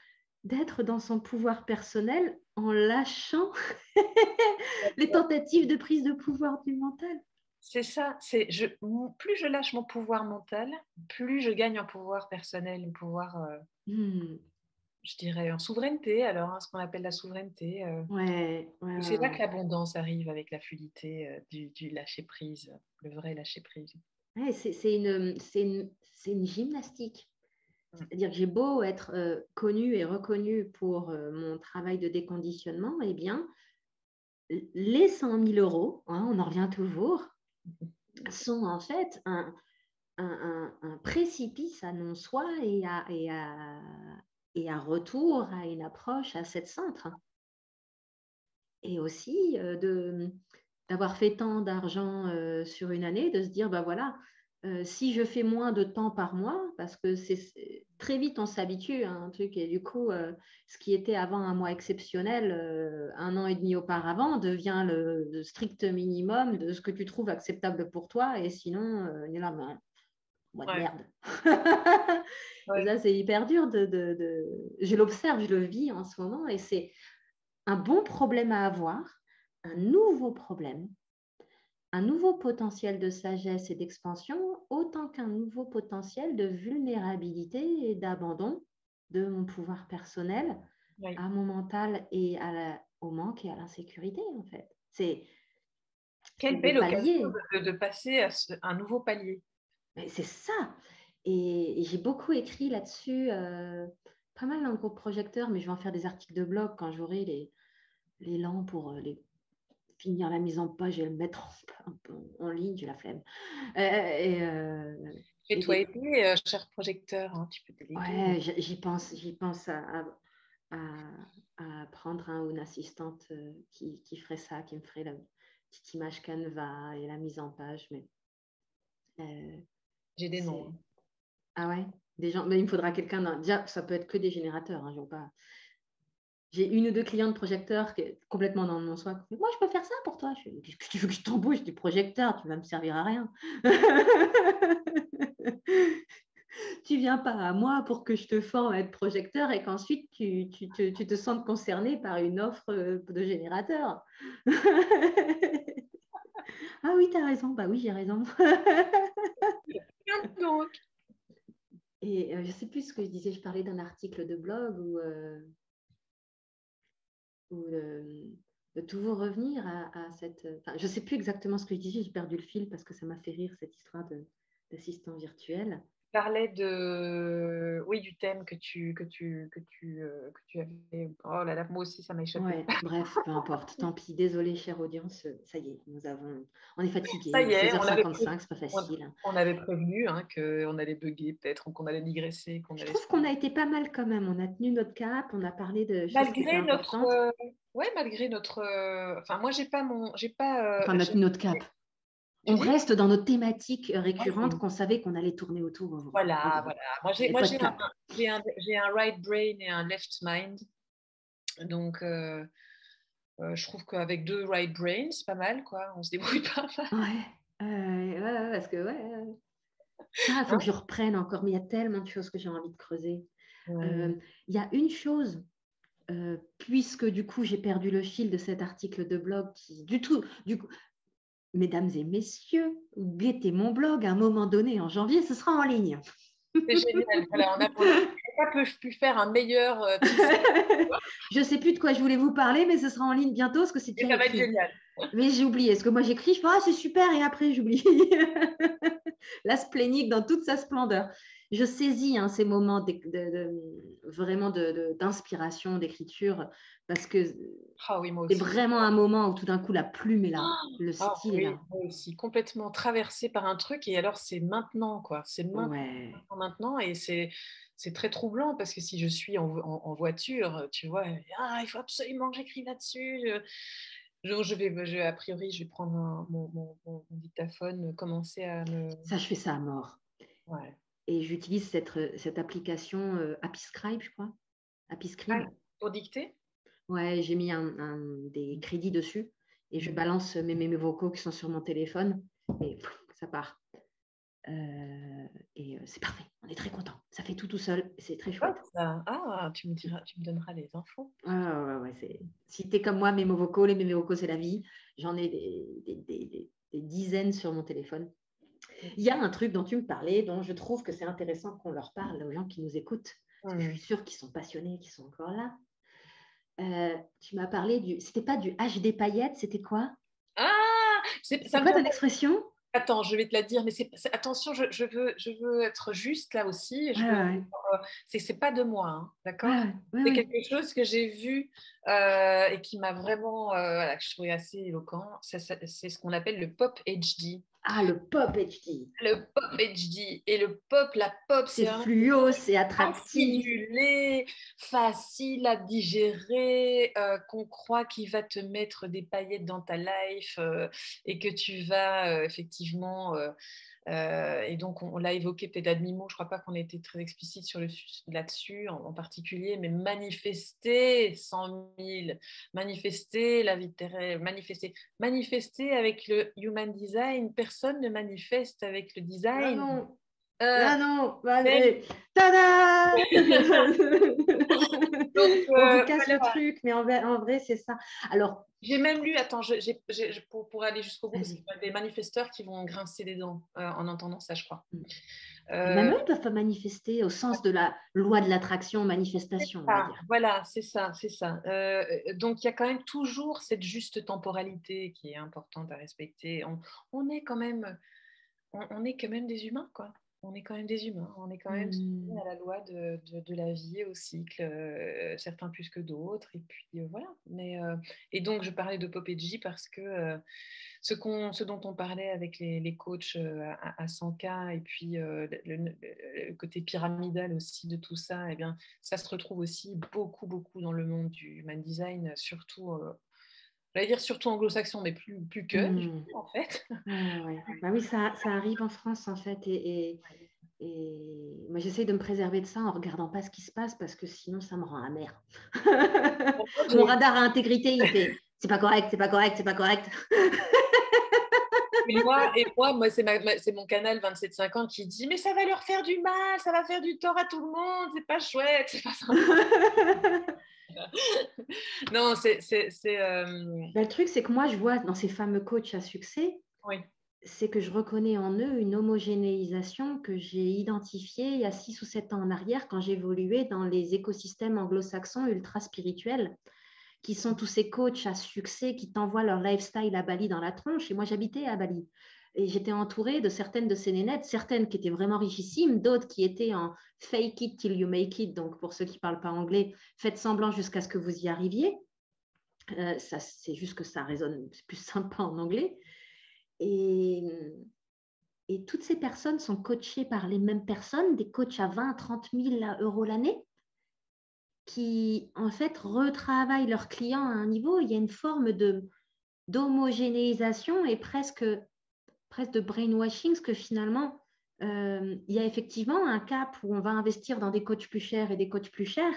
d'être dans son pouvoir personnel en lâchant les tentatives de prise de pouvoir du mental. C'est ça, c'est je, plus je lâche mon pouvoir mental, plus je gagne en pouvoir personnel, en pouvoir euh, hmm je dirais, en souveraineté, alors, hein, ce qu'on appelle la souveraineté. Euh. Ouais, c'est là que l'abondance arrive avec la fluidité euh, du, lâcher-prise, le vrai lâcher-prise. Ouais, c'est une, une, une, gymnastique. Mmh. C'est-à-dire que j'ai beau être euh, connue et reconnue pour mon travail de déconditionnement, eh bien, les 100 000 euros, hein, on en revient toujours, sont en fait un, un, un, précipice à non-soi et à, et à, et un retour à une approche à cette centre. et aussi de d'avoir fait tant d'argent sur une année, de se dire, ben voilà, si je fais moins de temps par mois, parce que c'est très vite on s'habitue à un truc, et du coup, ce qui était avant un mois exceptionnel, un an et demi auparavant, devient le, strict minimum de ce que tu trouves acceptable pour toi, et sinon, y a là, moi de merde. ça, c'est hyper dur de, de, de... Je l'observe, je le vis en ce moment, et c'est un bon problème à avoir un nouveau problème, un nouveau potentiel de sagesse et d'expansion, autant qu'un nouveau potentiel de vulnérabilité et d'abandon de mon pouvoir personnel à mon mental et à au manque et à l'insécurité, en fait. C'est quel belle occasion de, passer à un nouveau palier. C'est ça. Et, j'ai beaucoup écrit là-dessus, euh, pas mal dans le groupe projecteur, mais je vais en faire des articles de blog quand j'aurai les, l'élan pour euh, les finir la mise en page et le mettre en, ligne, j'ai la flemme. Euh, et, euh, et toi aider, euh, cher projecteur, hein, tu peux Ouais, j'y pense, j'y pense à, à, prendre un, une assistante qui, qui, ferait ça, qui me ferait la petite image Canva et la mise en page. Mais j'ai des noms. Ah ouais, des gens. Mais il me faudra quelqu'un. Déjà, ça peut être que des générateurs. Hein, pas j'ai une ou deux clients de projecteurs qui est complètement dans mon soi. Moi, je peux faire ça pour toi. Je Qu'est-ce que tu veux que je t'embauche? Du projecteur Tu vas me servir à rien. tu viens pas à moi pour que je te forme à être projecteur et qu'ensuite tu, tu, te, tu, te sentes concerné par une offre de générateur. ah oui, tu as raison. Bah oui, j'ai raison. et euh, je ne sais plus ce que je disais. Je parlais d'un article de blog où. Euh, ou de, toujours revenir à, cette... je ne sais plus exactement ce que je disais, j'ai perdu le fil parce que ça m'a fait rire cette histoire d'assistant virtuel parlais de oui du thème que tu que tu que tu euh, que tu avais oh là là moi aussi ça m'a échappé. Ouais, bref peu importe. Tant pis. Désolé chère audience. Ça y est nous avons on est fatigué ça y est 16h55 c'est pas facile hein. on, avait prévenu hein, qu'on allait bugger peut-être qu'on allait digresser qu'on je trouve qu'on a été pas mal quand même. On a tenu notre cap on a parlé de malgré notre euh, ouais malgré notre euh, enfin moi j'ai pas mon j'ai pas enfin on a tenu notre cap on reste dans nos thématiques euh, récurrentes qu'on savait qu'on allait tourner autour. Voilà, voilà. Moi, j'ai un, un, right brain et un left mind. Donc, euh, euh, je trouve qu'avec deux right brains, c'est pas mal, quoi. On se débrouille pas mal. Ouais, ouais parce que, ouais. il faut que je reprenne encore, mais il y a tellement de choses que j'ai envie de creuser. Il y a une chose puisque du coup j'ai perdu le fil de cet article de blog qui, du tout, du coup, mesdames et messieurs, guettez mon blog à un moment donné en janvier, ce sera en ligne. C'est génial. Voilà, on n'a pas pu faire un meilleur. Euh, je ne sais plus de quoi je voulais vous parler, mais ce sera en ligne bientôt parce que c'est Ça va être génial. Mais j'ai oublié. Ce que moi j'écris, je fais ah, c'est super et après j'oublie. La splénique dans toute sa splendeur je saisis hein, ces moments de, vraiment d'inspiration, d'écriture, parce que ah c'est vraiment un moment où tout d'un coup la plume est là, ah, le ah style est là. aussi, complètement traversé par un truc, et alors c'est maintenant, quoi. C'est maintenant, maintenant, et c'est c'est très troublant parce que si je suis en, voiture, tu vois, ah, il faut absolument que j'écrive là-dessus. Je, je, vais, je, a priori, je vais prendre mon, mon, mon, dictaphone, commencer à me. Ça, je fais ça à mort. Ouais et j'utilise cette, cette, application euh, je crois. Ah, pour dicter? Ouais, j'ai mis un, des crédits dessus et je balance mes, mes vocaux qui sont sur mon téléphone et ça part. Euh, et euh, c'est parfait, on est très content. Ça fait tout tout seul, c'est très chouette. Ah, tu me, diras, tu me donneras les infos. Ah, ouais, ouais, si tu es comme moi, mes vocaux, les mémos vocaux, c'est la vie. J'en ai des, des, des, dizaines sur mon téléphone. Il y a un truc dont tu me parlais, dont je trouve que c'est intéressant qu'on leur parle aux gens qui nous écoutent. je suis sûre qu'ils sont passionnés, qu'ils sont encore là. Euh, tu m'as parlé du. C'était pas du HD paillettes, c'était quoi? Ah C'est quoi ton expression? Attends, je vais te la dire, mais c'est, attention, je, veux, je veux être juste là aussi. Euh, c'est, pas de moi, hein, d'accord? C'est quelque chose que j'ai vu euh, et qui m'a vraiment, euh, que je trouvais assez éloquent. c'est ce qu'on appelle le pop HD. Ah, le pop HD. Le pop HD. Et le pop, la pop, c'est fluo, c'est attractif. facile à digérer, euh, qu'on croit qu'il va te mettre des paillettes dans ta life euh, et que tu vas euh, effectivement euh, et donc, on, l'a évoqué peut-être à demi-mot, je ne crois pas qu'on ait été très explicite sur le, là-dessus en, particulier, mais manifester 100 000, manifester la vie terrestre, manifester. Manifester avec le human design, personne ne manifeste avec le design. Ah non, euh, ah non allez, tada on vous casse le truc, mais en vrai, c'est ça. Alors, j'ai même lu, attends, pour, aller jusqu'au bout, des manifesteurs qui vont grincer des dents euh, en entendant ça, je crois. Mm. Euh, même eux peuvent manifester au sens de la loi de l'attraction, manifestation. Voilà, c'est ça, c'est ça. Euh, donc il y a quand même toujours cette juste temporalité qui est importante à respecter. On, est quand même, on est quand même des humains, quoi on est quand même des humains, on est quand même mmh. à la loi de, la vie, au cycle, euh, certains plus que d'autres, et puis euh, voilà. Mais, euh, et donc, je parlais de Popedji parce que ce, ce, dont on parlait avec les, coachs à, 100K, et puis le, côté pyramidal aussi de tout ça, eh bien, ça se retrouve aussi beaucoup, beaucoup dans le monde du human design, surtout j'allais dire surtout anglo-saxon, mais plus, plus que, mmh. en fait. Bah oui, ça, ça, arrive en France, en fait. Et, et, moi, j'essaie de me préserver de ça en regardant pas ce qui se passe, parce que sinon, ça me rend amère. Mon radar à intégrité, il fait c'est pas correct, c'est pas correct, c'est pas correct. et moi, et moi, moi c'est mon canal 27-50 qui dit Mais ça va leur faire du mal, ça va faire du tort à tout le monde, c'est pas chouette, c'est pas ça. non, c'est. Euh, bah, le truc, c'est que moi, je vois dans ces fameux coachs à succès, c'est que je reconnais en eux une homogénéisation que j'ai identifiée il y a 6 ou 7 ans en arrière quand j'évoluais dans les écosystèmes anglo-saxons ultra spirituels qui sont tous ces coachs à succès qui t'envoient leur lifestyle à Bali dans la tronche. Et moi, j'habitais à Bali. Et j'étais entourée de certaines de ces nénettes, certaines qui étaient vraiment richissimes, d'autres qui étaient en fake it till you make it. Donc, pour ceux qui ne parlent pas anglais, faites semblant jusqu'à ce que vous y arriviez. Euh, c'est juste que ça résonne plus sympa en anglais. Et, et toutes ces personnes sont coachées par les mêmes personnes, des coachs à 20, 30 000 euros l'année, qui en fait retravaillent leurs clients à un niveau. Il y a une forme de d'homogénéisation et presque presque de brainwashing, parce que finalement, euh, il y a effectivement un cap où on va investir dans des coachs plus chers et des coachs plus chers.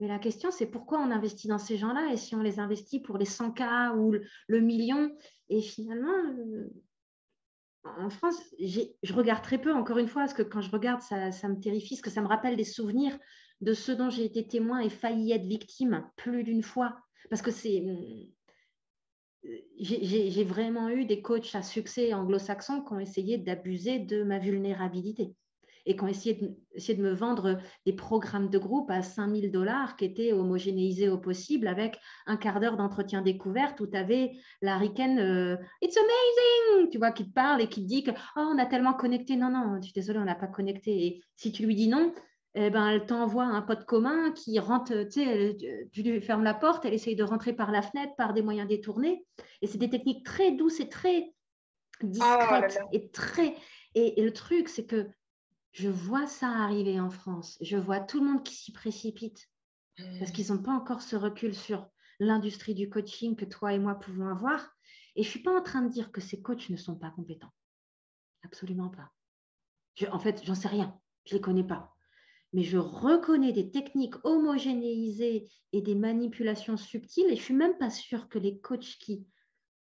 Mais la question, c'est pourquoi on investit dans ces gens-là et si on les investit pour les 100K ou le, million? Et finalement, euh, en France, je regarde très peu, encore une fois, parce que quand je regarde, ça, ça me terrifie, parce que ça me rappelle des souvenirs de ce dont j'ai été témoin et failli être victime plus d'une fois. Parce que c'est j'ai vraiment eu des coachs à succès anglo-saxons qui ont essayé d'abuser de ma vulnérabilité et qui ont essayé de, me vendre des programmes de groupe à 5000 dollars qui étaient homogénéisés au possible avec un quart d'heure d'entretien découverte où tu avais la ricaine euh, It's amazing tu vois, qui te parle et qui te dit que oh, on a tellement connecté. Non, non, je suis désolée, on n'a pas connecté. Et si tu lui dis non, eh ben, elle t'envoie un pote commun qui rentre, tu sais, tu lui fermes la porte, elle essaye de rentrer par la fenêtre par des moyens détournés. Et c'est des techniques très douces et très discrètes. Ah, et, très... Et, le truc, c'est que je vois ça arriver en France. Je vois tout le monde qui s'y précipite parce mmh. qu'ils n'ont pas encore ce recul sur l'industrie du coaching que toi et moi pouvons avoir. Et je ne suis pas en train de dire que ces coachs ne sont pas compétents. Absolument pas. en fait, j'en sais rien. Je ne les connais pas mais je reconnais des techniques homogénéisées et des manipulations subtiles. Et je suis même pas sûre que les coachs qui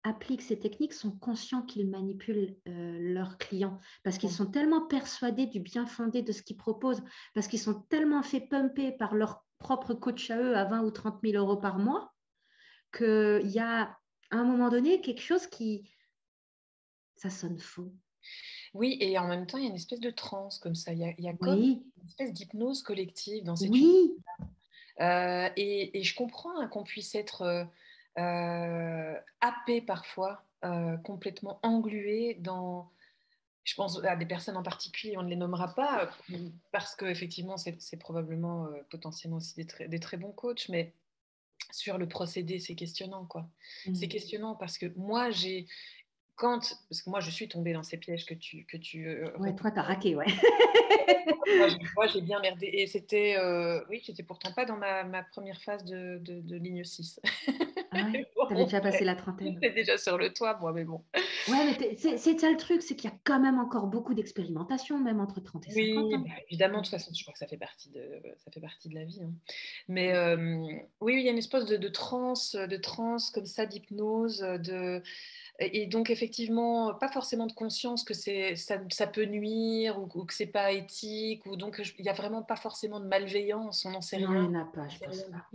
appliquent ces techniques sont conscients qu'ils manipulent euh, leurs clients parce qu'ils sont tellement persuadés du bien fondé de ce qu'ils proposent, parce qu'ils sont tellement fait pumper par leur propre coach à eux à 20 ou 30 000 euros par mois qu'il y a à un moment donné quelque chose qui... Ça sonne faux. Oui, et en même temps, il y a une espèce de transe comme ça. Il y a, il y a comme une espèce d'hypnose collective dans cette oui. Euh, et, et, je comprends hein, qu'on puisse être euh, euh, happé parfois complètement engluée dans je pense à des personnes en particulier, on ne les nommera pas, parce qu'effectivement, c'est probablement potentiellement aussi des très, des très, bons coachs, mais sur le procédé, c'est questionnant, quoi. C'est mmh. questionnant parce que moi, j'ai quand, parce que moi je suis tombée dans ces pièges que tu. Que tu euh, ouais, toi, t'as raqué, ouais. moi, j'ai bien merdé. Et c'était, euh, oui, j'étais pourtant pas dans ma, ma première phase de, de, ligne 6. Ah ouais, t'avais déjà passé la trentaine. J'étais déjà sur le toit, moi, mais bon. Ouais, mais c'est ça le truc, c'est qu'il y a quand même encore beaucoup d'expérimentation, même entre 30 et 50 oui, ans. Bah, évidemment, de toute façon, je crois que ça fait partie de, ça fait partie de la vie. Hein. Mais euh, oui, il y a une espèce de, de transe, de transe comme ça, d'hypnose, de et donc, effectivement, pas forcément de conscience que ça, ça peut nuire ou, que que c'est pas éthique, ou donc il n'y a vraiment pas forcément de malveillance, on n'en sait rien. Non, il n'y en a pas, je pense pas.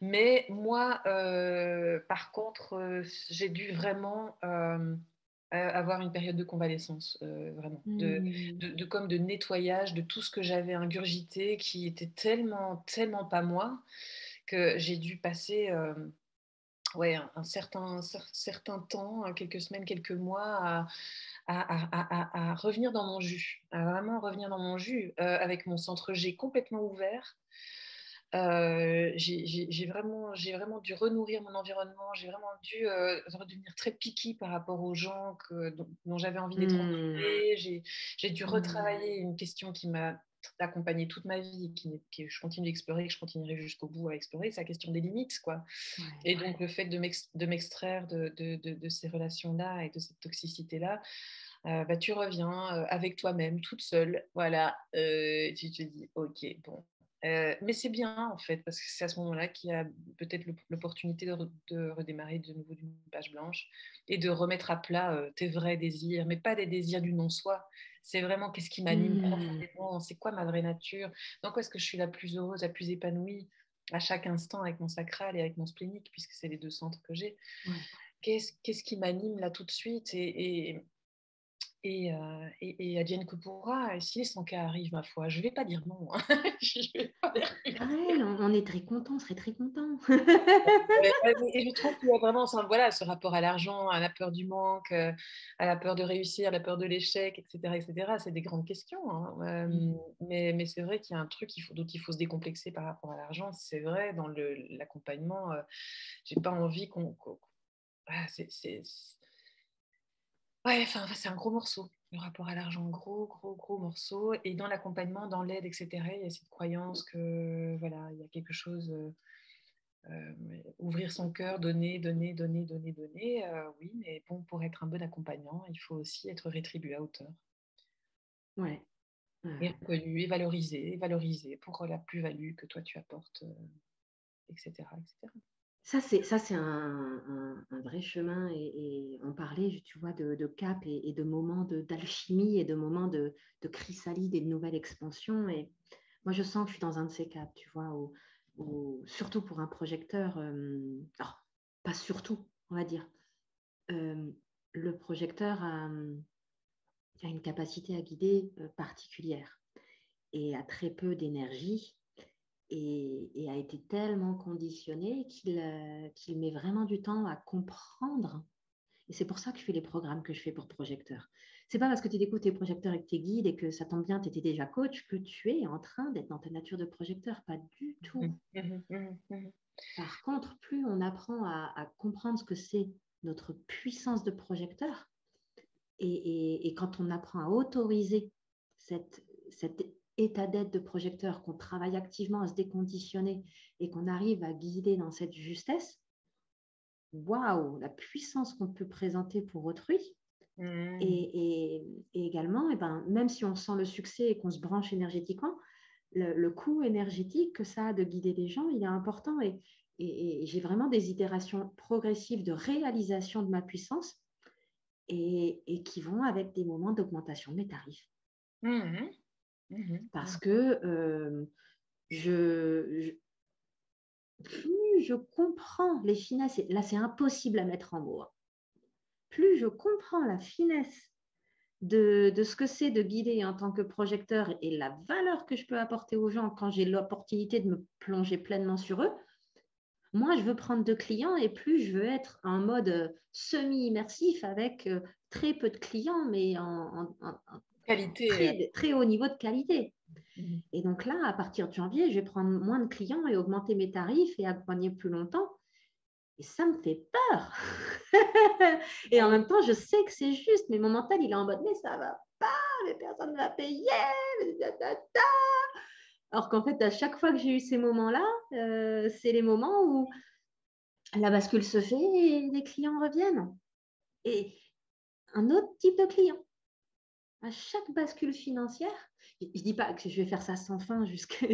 Mais moi, euh, par contre, euh, j'ai dû vraiment euh, avoir une période de convalescence, vraiment, de, mmh. de, de, comme de nettoyage de tout ce que j'avais ingurgité, qui était tellement, tellement pas moi, que j'ai dû passer ouais, un, certain, certain temps, hein, quelques semaines, quelques mois, à, revenir dans mon jus, à vraiment revenir dans mon jus, euh, avec mon centre G complètement ouvert. Euh, j'ai vraiment, vraiment dû renourrir mon environnement, j'ai vraiment dû euh, redevenir très picky par rapport aux gens que, dont, j'avais envie d'être mmh. entourée. J'ai dû mmh. retravailler une question qui m'a accompagné toute ma vie, qui, que je continue d'explorer, que je continuerai jusqu'au bout à explorer, c'est la question des limites. Quoi. et donc, le fait de m'extraire de, de, de, ces relations-là et de cette toxicité-là, euh, bah, tu reviens euh, avec toi-même, toute seule. Voilà, euh, tu te dis, ok, bon. Mais c'est bien en fait, parce que c'est à ce moment-là qu'il y a peut-être l'opportunité de, redémarrer de nouveau d'une page blanche et de remettre à plat tes vrais désirs, mais pas des désirs du non-soi, c'est vraiment qu'est-ce qui m'anime mmh. profondément, c'est quoi ma vraie nature, dans quoi est-ce que je suis la plus heureuse, la plus épanouie à chaque instant avec mon sacral et avec mon splénique, puisque c'est les deux centres que j'ai. Qu'est-ce qui m'anime là tout de suite et, et, euh, et, et, advienne que pourra, si 100 cas arrivent, ma foi, je ne vais pas dire non. Hein. on est très content, on serait très content. et je trouve qu'il y a vraiment voilà, ce rapport à l'argent, à la peur du manque, euh, à la peur de réussir, à la peur de l'échec, etc. etc. C'est des grandes questions. Hein. Euh, mmh. mais, mais c'est vrai qu'il y a un truc dont il faut se décomplexer par rapport à l'argent. C'est vrai, dans l'accompagnement, je n'ai pas envie qu'on. c'est Ouais, enfin, c'est un gros morceau, le rapport à l'argent, gros, gros, gros morceau. Et dans l'accompagnement, dans l'aide, etc., il y a cette croyance que, voilà, il y a quelque chose, euh, euh, ouvrir son cœur, donner, donner, donner, donner, donner. Euh, oui, mais bon, pour être un bon accompagnant, il faut aussi être rétribué à hauteur. Ouais. Et reconnu, et valorisé, et valorisé pour la plus-value que toi tu apportes, etc., etc. Ça, c'est, ça, c'est un, vrai chemin et, on parlait, tu vois, de, cap et, de moments d'alchimie et de moments de, chrysalide et de nouvelle expansion. Et moi, je sens que je suis dans un de ces caps, tu vois, où, surtout pour un projecteur, euh, pas surtout, on va dire, euh, le projecteur a, a, une capacité à guider euh, particulière et a très peu d'énergie et, a été tellement conditionné euh, qu'il met vraiment du temps à comprendre. Et c'est pour ça que je fais les programmes que je fais pour projecteurs. C'est pas parce que tu écoutes tes projecteurs avec tes guides et que ça tombe bien, tu étais déjà coach, que tu es en train d'être dans ta nature de projecteur. Pas du tout. Mmh, mmh, mmh, Par contre, plus on apprend à, comprendre ce que c'est notre puissance de projecteur, et, et, quand on apprend à autoriser cette, cette état d'être de projecteur, qu'on travaille activement à se déconditionner et qu'on arrive à guider dans cette justesse, waouh, la puissance qu'on peut présenter pour autrui. Mmh. Et, également, et eh ben, même si on sent le succès et qu'on se branche énergétiquement, le, coût énergétique que ça a de guider les gens, il est important. Et, j'ai vraiment des itérations progressives de réalisation de ma puissance et, qui vont avec des moments d'augmentation de mes tarifs. Mmh. Mmh Parce que euh, je, plus je comprends les finesses, là c'est impossible à mettre en mots, hein. plus je comprends la finesse de, de ce que c'est de guider en tant que projecteur et la valeur que je peux apporter aux gens quand j'ai l'opportunité de me plonger pleinement sur eux, moins je veux prendre de clients et plus je veux être en mode semi-immersif avec très peu de clients, mais en, qualité. Très, haut niveau de qualité. Mmh. Et donc là, à partir de janvier, je vais prendre moins de clients et augmenter mes tarifs et accompagner plus longtemps. Et ça me fait peur. et en même temps, je sais que c'est juste, mais mon mental, il est en mode, mais ça va pas, mais personne ne va payer. Alors qu'en fait, à chaque fois que j'ai eu ces moments-là, euh, c'est les moments où la bascule se fait et les clients reviennent. Et un autre type de client. À chaque bascule financière, je ne dis pas que je vais faire ça sans fin jusqu'au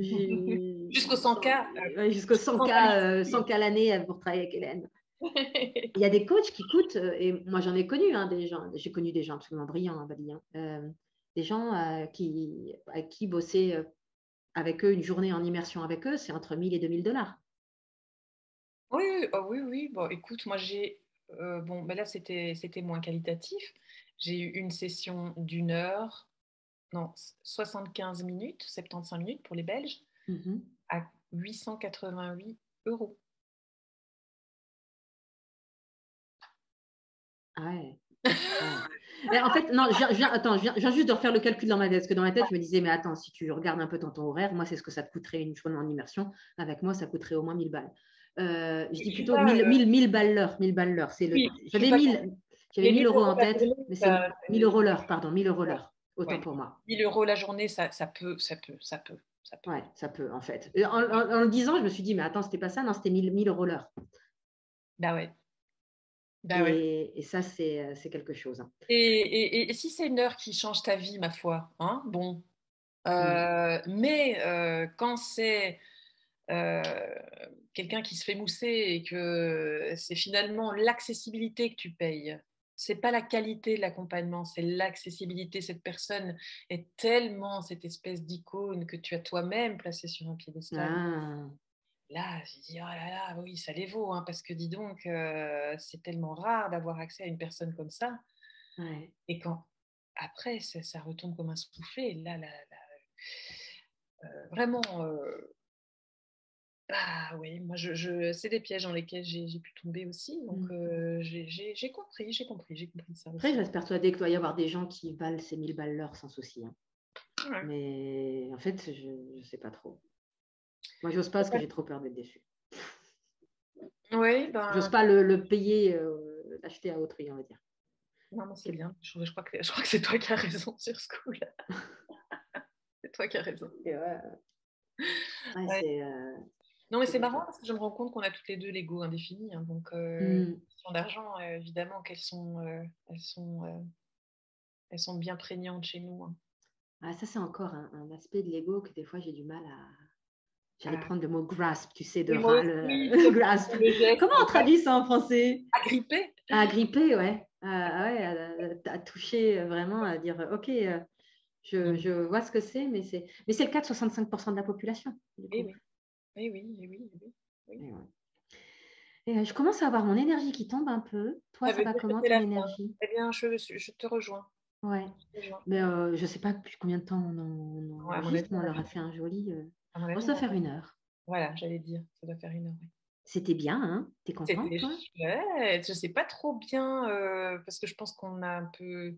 100K. jusqu'au 100K, 100 l'année pour travailler avec Hélène. Il y a des coachs qui coûtent, euh, et moi j'en ai connu hein, des gens, j'ai connu des gens absolument brillants, hein, Bali, hein. euh, des gens euh, qui, à qui bosser avec eux une journée en immersion avec eux, c'est entre 1000 et 2000 dollars. Oui, oh oui, oui. Bon, écoute, moi j'ai, bon, ben là c'était, moins qualitatif. J'ai eu une session d'une heure, non, 75 minutes, 75 minutes pour les Belges, mmh à 888 euros. Ah ouais. en fait, non, je viens, attends, je viens, juste de refaire le calcul dans ma tête. Parce que dans ma tête, je me disais, mais attends, si tu regardes un peu ton horaire, moi, c'est ce que ça te coûterait une journée en immersion. Avec moi, ça coûterait au moins 1000 balles. Euh, je dis plutôt 1000, 1000, balles l'heure. 1000 balles l'heure. C'est le... J'avais 1000, 1000 euros en tête, mais c'est 1000 euros l'heure, pardon, 1000 euros l'heure. Autant pour moi. 1000 euros la journée, ça, ça peut, ça peut, ça peut. Ça peut. Ouais, ça peut, en fait. En, le disant, je me suis dit, mais attends, c'était pas ça, non, c'était 1000, 1000 euros l'heure. Bah ouais. Bah et, ça, euh, c'est quelque chose. Hein. Et, si c'est une heure qui change ta vie, ma foi, hein, bon. Euh, mais euh, quand c'est quelqu'un qui se fait mousser et que c'est finalement l'accessibilité que tu payes, c'est pas la qualité de l'accompagnement, c'est l'accessibilité. Cette personne est tellement cette espèce d'icône que tu as toi-même placée sur un piédestal. Ah. Là, j'ai dit, oh là là, oui, ça les vaut, hein, parce que dis donc, euh, c'est tellement rare d'avoir accès à une personne comme ça. Et quand après, ça, retombe comme un soufflé, là, là, euh, vraiment, euh, ah oui, moi, je, c'est des pièges dans lesquels j'ai, pu tomber aussi. Donc, mmh. j'ai, compris, j'ai compris, j'ai compris ça. Après, je reste persuadée qu'il doit y avoir des gens qui valent ces 1000 balles l'heure sans souci. Hein. Mais en fait, je ne sais pas trop. Moi, j'ose pas parce que j'ai trop peur d'être déçue. Oui, ben... J'ose pas le, payer, l'acheter à autrui, on va dire. Non, non, c'est bien. Je, crois que, je crois que c'est toi qui as raison sur ce coup-là. c'est toi qui as raison. ouais. Ouais, non, mais c'est marrant parce que je me rends compte qu'on a toutes les deux l'ego indéfini. Hein, donc, euh, question d'argent, euh, évidemment, qu'elles sont, euh, elles sont, euh, elles sont bien prégnantes chez nous. Hein. Ah, ça, c'est encore un, aspect de l'ego que des fois j'ai du mal à. J'allais ah. prendre le mot grasp, tu sais, de oui, grasp. Comment on traduit ça en français? Agripper. Agripper, ouais. Ouais à, toucher vraiment, à dire OK, je, mmh. je, vois ce que c'est, mais c'est le cas de 65% de la population. oui. Oui, oui, oui, oui. Et euh, je commence à avoir mon énergie qui tombe un peu. Toi, ça, va comment ton énergie? Eh bien, je, je, te rejoins. Ouais. Mais euh, je ne sais pas depuis combien de temps on, on, on leur a fait un joli. Euh... On doit faire une heure. Voilà, j'allais dire, ça doit faire une heure. C'était bien, hein? T'es contente toi? Je ne sais pas trop bien euh, parce que je pense qu'on a un peu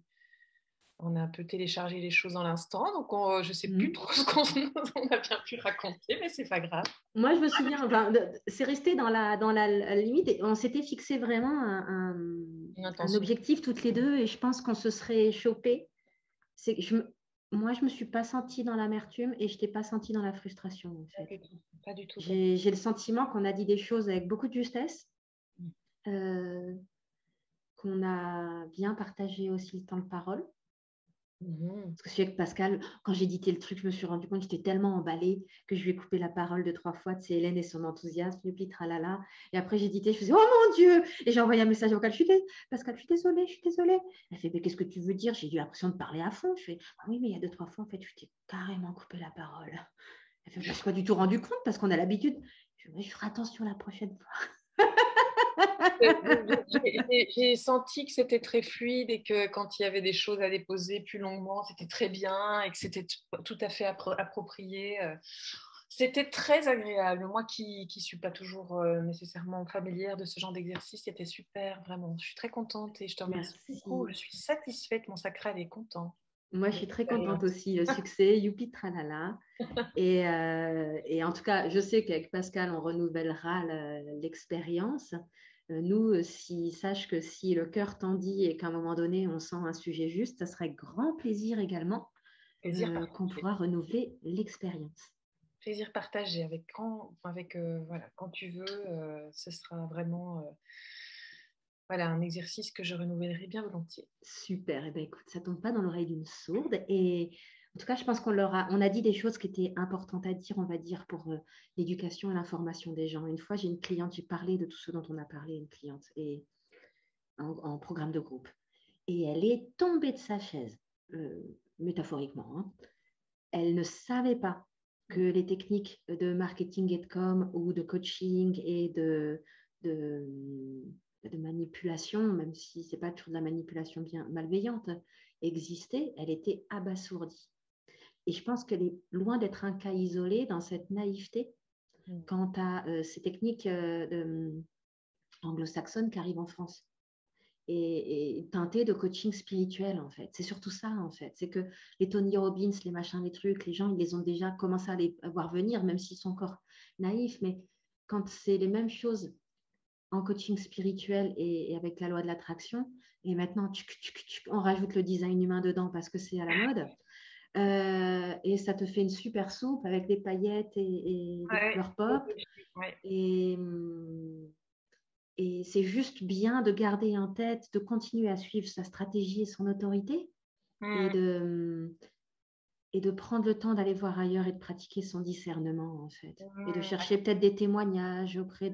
on a un peu téléchargé les choses dans l'instant, donc je ne sais plus mmh. trop ce qu'on a bien pu raconter, mais c'est pas grave. Moi, je me souviens, c'est resté dans la, dans la, limite, et on s'était fixé vraiment un, objectif toutes les deux, et je pense qu'on se serait chopé. Je, moi, je ne me suis pas sentie dans l'amertume et je t'ai pas sentie dans la frustration. Pas du tout. J'ai le sentiment qu'on a dit des choses avec beaucoup de justesse. Mmh. Euh, qu'on a bien partagé aussi le temps de parole. Mmh Parce que suis avec Pascal, quand j'ai édité le truc, je me suis rendu compte que j'étais tellement emballée que je lui ai coupé la parole deux, trois fois. C'est Hélène et son enthousiasme, le puis tralala. Et après, édité, je faisais Oh mon Dieu Et j'ai envoyé un message vocal je suis Pascal, je suis désolée, je suis désolée. Elle fait Mais qu'est-ce que tu veux dire? J'ai eu l'impression de parler à fond. Je fais ah Oui, mais il y a deux, trois fois, en fait, je t'ai carrément coupé la parole. Elle fait Je ne me suis pas du tout rendu compte parce qu'on a l'habitude. Je, je ferai attention la prochaine fois. J'ai senti que c'était très fluide et que quand il y avait des choses à déposer plus longuement, c'était très bien et que c'était tout à fait approprié. Euh. C'était très agréable. Moi qui ne suis pas toujours euh, nécessairement familière de ce genre d'exercice, c'était super, vraiment. Je suis très contente et je te remercie beaucoup. Je suis satisfaite, mon sacral est content. Moi, je suis très contente aussi. Le succès, youpi tralala. Et, euh, et en tout cas, je sais qu'avec Pascal, on renouvellera l'expérience. Euh, nous, si, sache que si le cœur t'en dit et qu'à un moment donné, on sent un sujet juste, ça serait grand plaisir également qu'on pourra renouveler l'expérience plaisir partagé avec quand, avec euh, voilà, quand tu veux. Euh, ce sera vraiment euh, voilà un exercice que je renouvellerai bien volontiers. Super. Et eh ben écoute, ça tombe pas dans l'oreille d'une sourde. Et en tout cas, je pense qu'on leur a, on a dit des choses qui étaient importantes à dire, on va dire, pour l'éducation et l'information des gens. Une fois, j'ai une cliente, j'ai parlé de tout ce dont on a parlé, une cliente, et en, programme de groupe. Et elle est tombée de sa chaise, métaphoriquement. Hein. Elle ne savait pas que les techniques de marketing et de com ou de coaching et de, de, manipulation, même si ce n'est pas toujours de la manipulation bien malveillante, existaient, elle était abasourdie. Et je pense qu'elle est loin d'être un cas isolé dans cette naïveté mm. quant à euh, ces techniques euh, anglo-saxonnes qui arrivent en France et, teinté de coaching spirituel, en fait. C'est surtout ça, en fait. C'est que les Tony Robbins, les machins, les trucs, les gens, ils les ont déjà commencé à les voir venir, même s'ils sont encore naïfs. Mais quand c'est les mêmes choses en coaching spirituel et, avec la loi de l'attraction, et maintenant, on rajoute le design humain dedans parce que c'est à la mode. Euh, et ça te fait une super soupe avec des paillettes et, des fleurs pop. Et, hum, et c'est juste bien de garder en tête, de continuer à suivre sa stratégie et son autorité et, mmh. de, et de prendre le temps d'aller voir ailleurs et de pratiquer son discernement, en fait. Et de mmh. chercher peut-être des témoignages auprès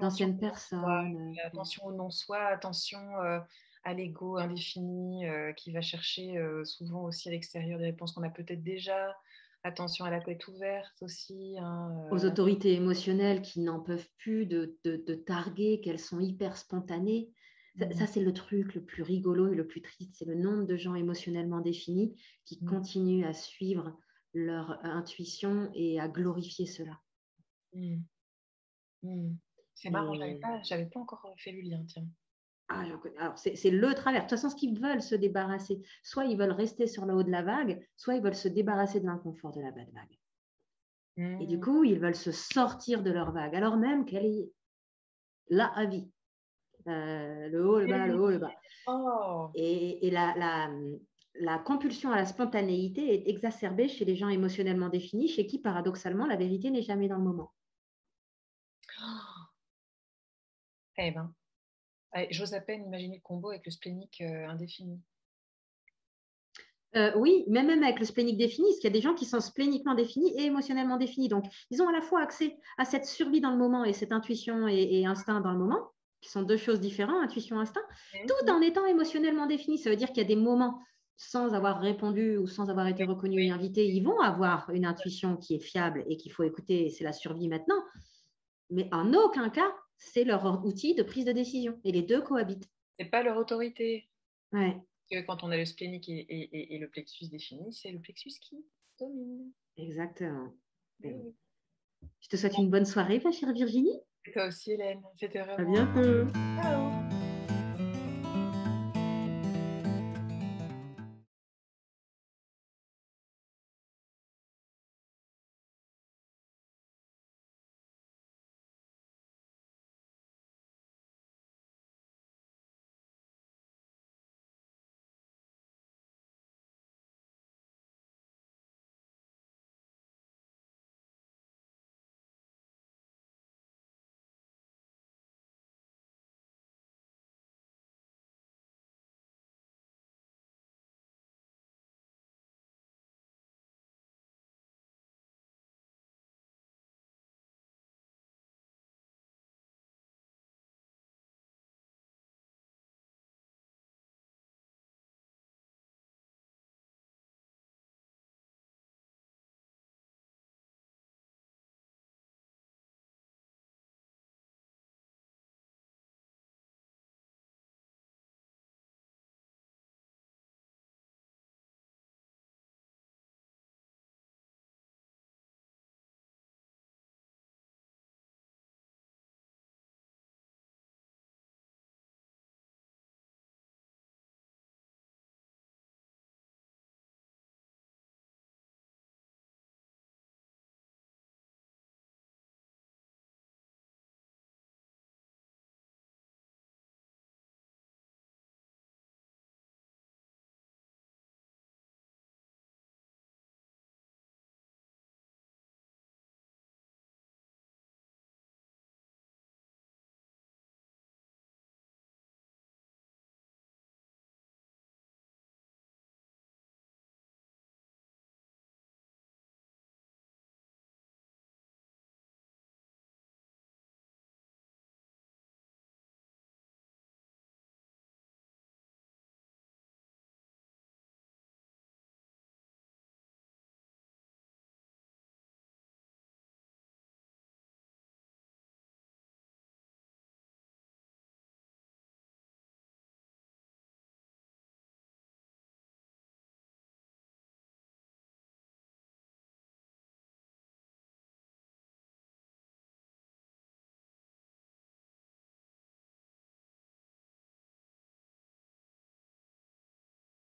d'anciennes personnes. Attention au non-soi, attention euh, à l'ego indéfini euh, qui va chercher euh, souvent aussi à l'extérieur des réponses qu'on a peut-être déjà Attention à la tête ouverte aussi. Hein, euh. Aux autorités émotionnelles qui n'en peuvent plus de, targuer, qu'elles sont hyper spontanées. Ça, c'est le truc le plus rigolo et le plus triste. C'est le nombre de gens émotionnellement définis qui mmh. continuent à suivre leur intuition et à glorifier cela. Mmh. C'est marrant, je n'avais pas, pas encore fait le lien, tiens. Ah, Alors, c'est le travers. De toute façon, ce qu'ils veulent se débarrasser, soit ils veulent rester sur le haut de la vague, soit ils veulent se débarrasser de l'inconfort de la bas de vague. Et du coup, ils veulent se sortir de leur vague, alors même qu'elle est là à vie. Euh, le haut, le bas, le haut, le bas. Oh. Et, la, la, compulsion à la spontanéité est exacerbée chez les gens émotionnellement définis, chez qui, paradoxalement, la vérité n'est jamais dans le moment. Oh. Eh ben. J'ose à peine imaginer le combo avec le splénique euh, indéfini. Euh, oui, mais même avec le splénique défini, parce qu'il y a des gens qui sont spléniquement définis et émotionnellement définis. Donc, ils ont à la fois accès à cette survie dans le moment et cette intuition et, instinct dans le moment, qui sont deux choses différentes, intuition, instinct, tout en étant émotionnellement définis. Ça veut dire qu'il y a des moments, sans avoir répondu ou sans avoir été reconnu et invité, ils vont avoir une intuition qui est fiable et qu'il faut écouter, c'est la survie maintenant. Mais en aucun cas, c'est leur outil de prise de décision. Et les deux cohabitent. C'est pas leur autorité. Ouais. que quand on a le splénique et, le plexus défini, c'est le plexus qui domine. Exactement. Je te souhaite une bonne soirée, ma chère Virginie. Et toi aussi, Hélène. C'était vraiment. À bientôt. Ciao.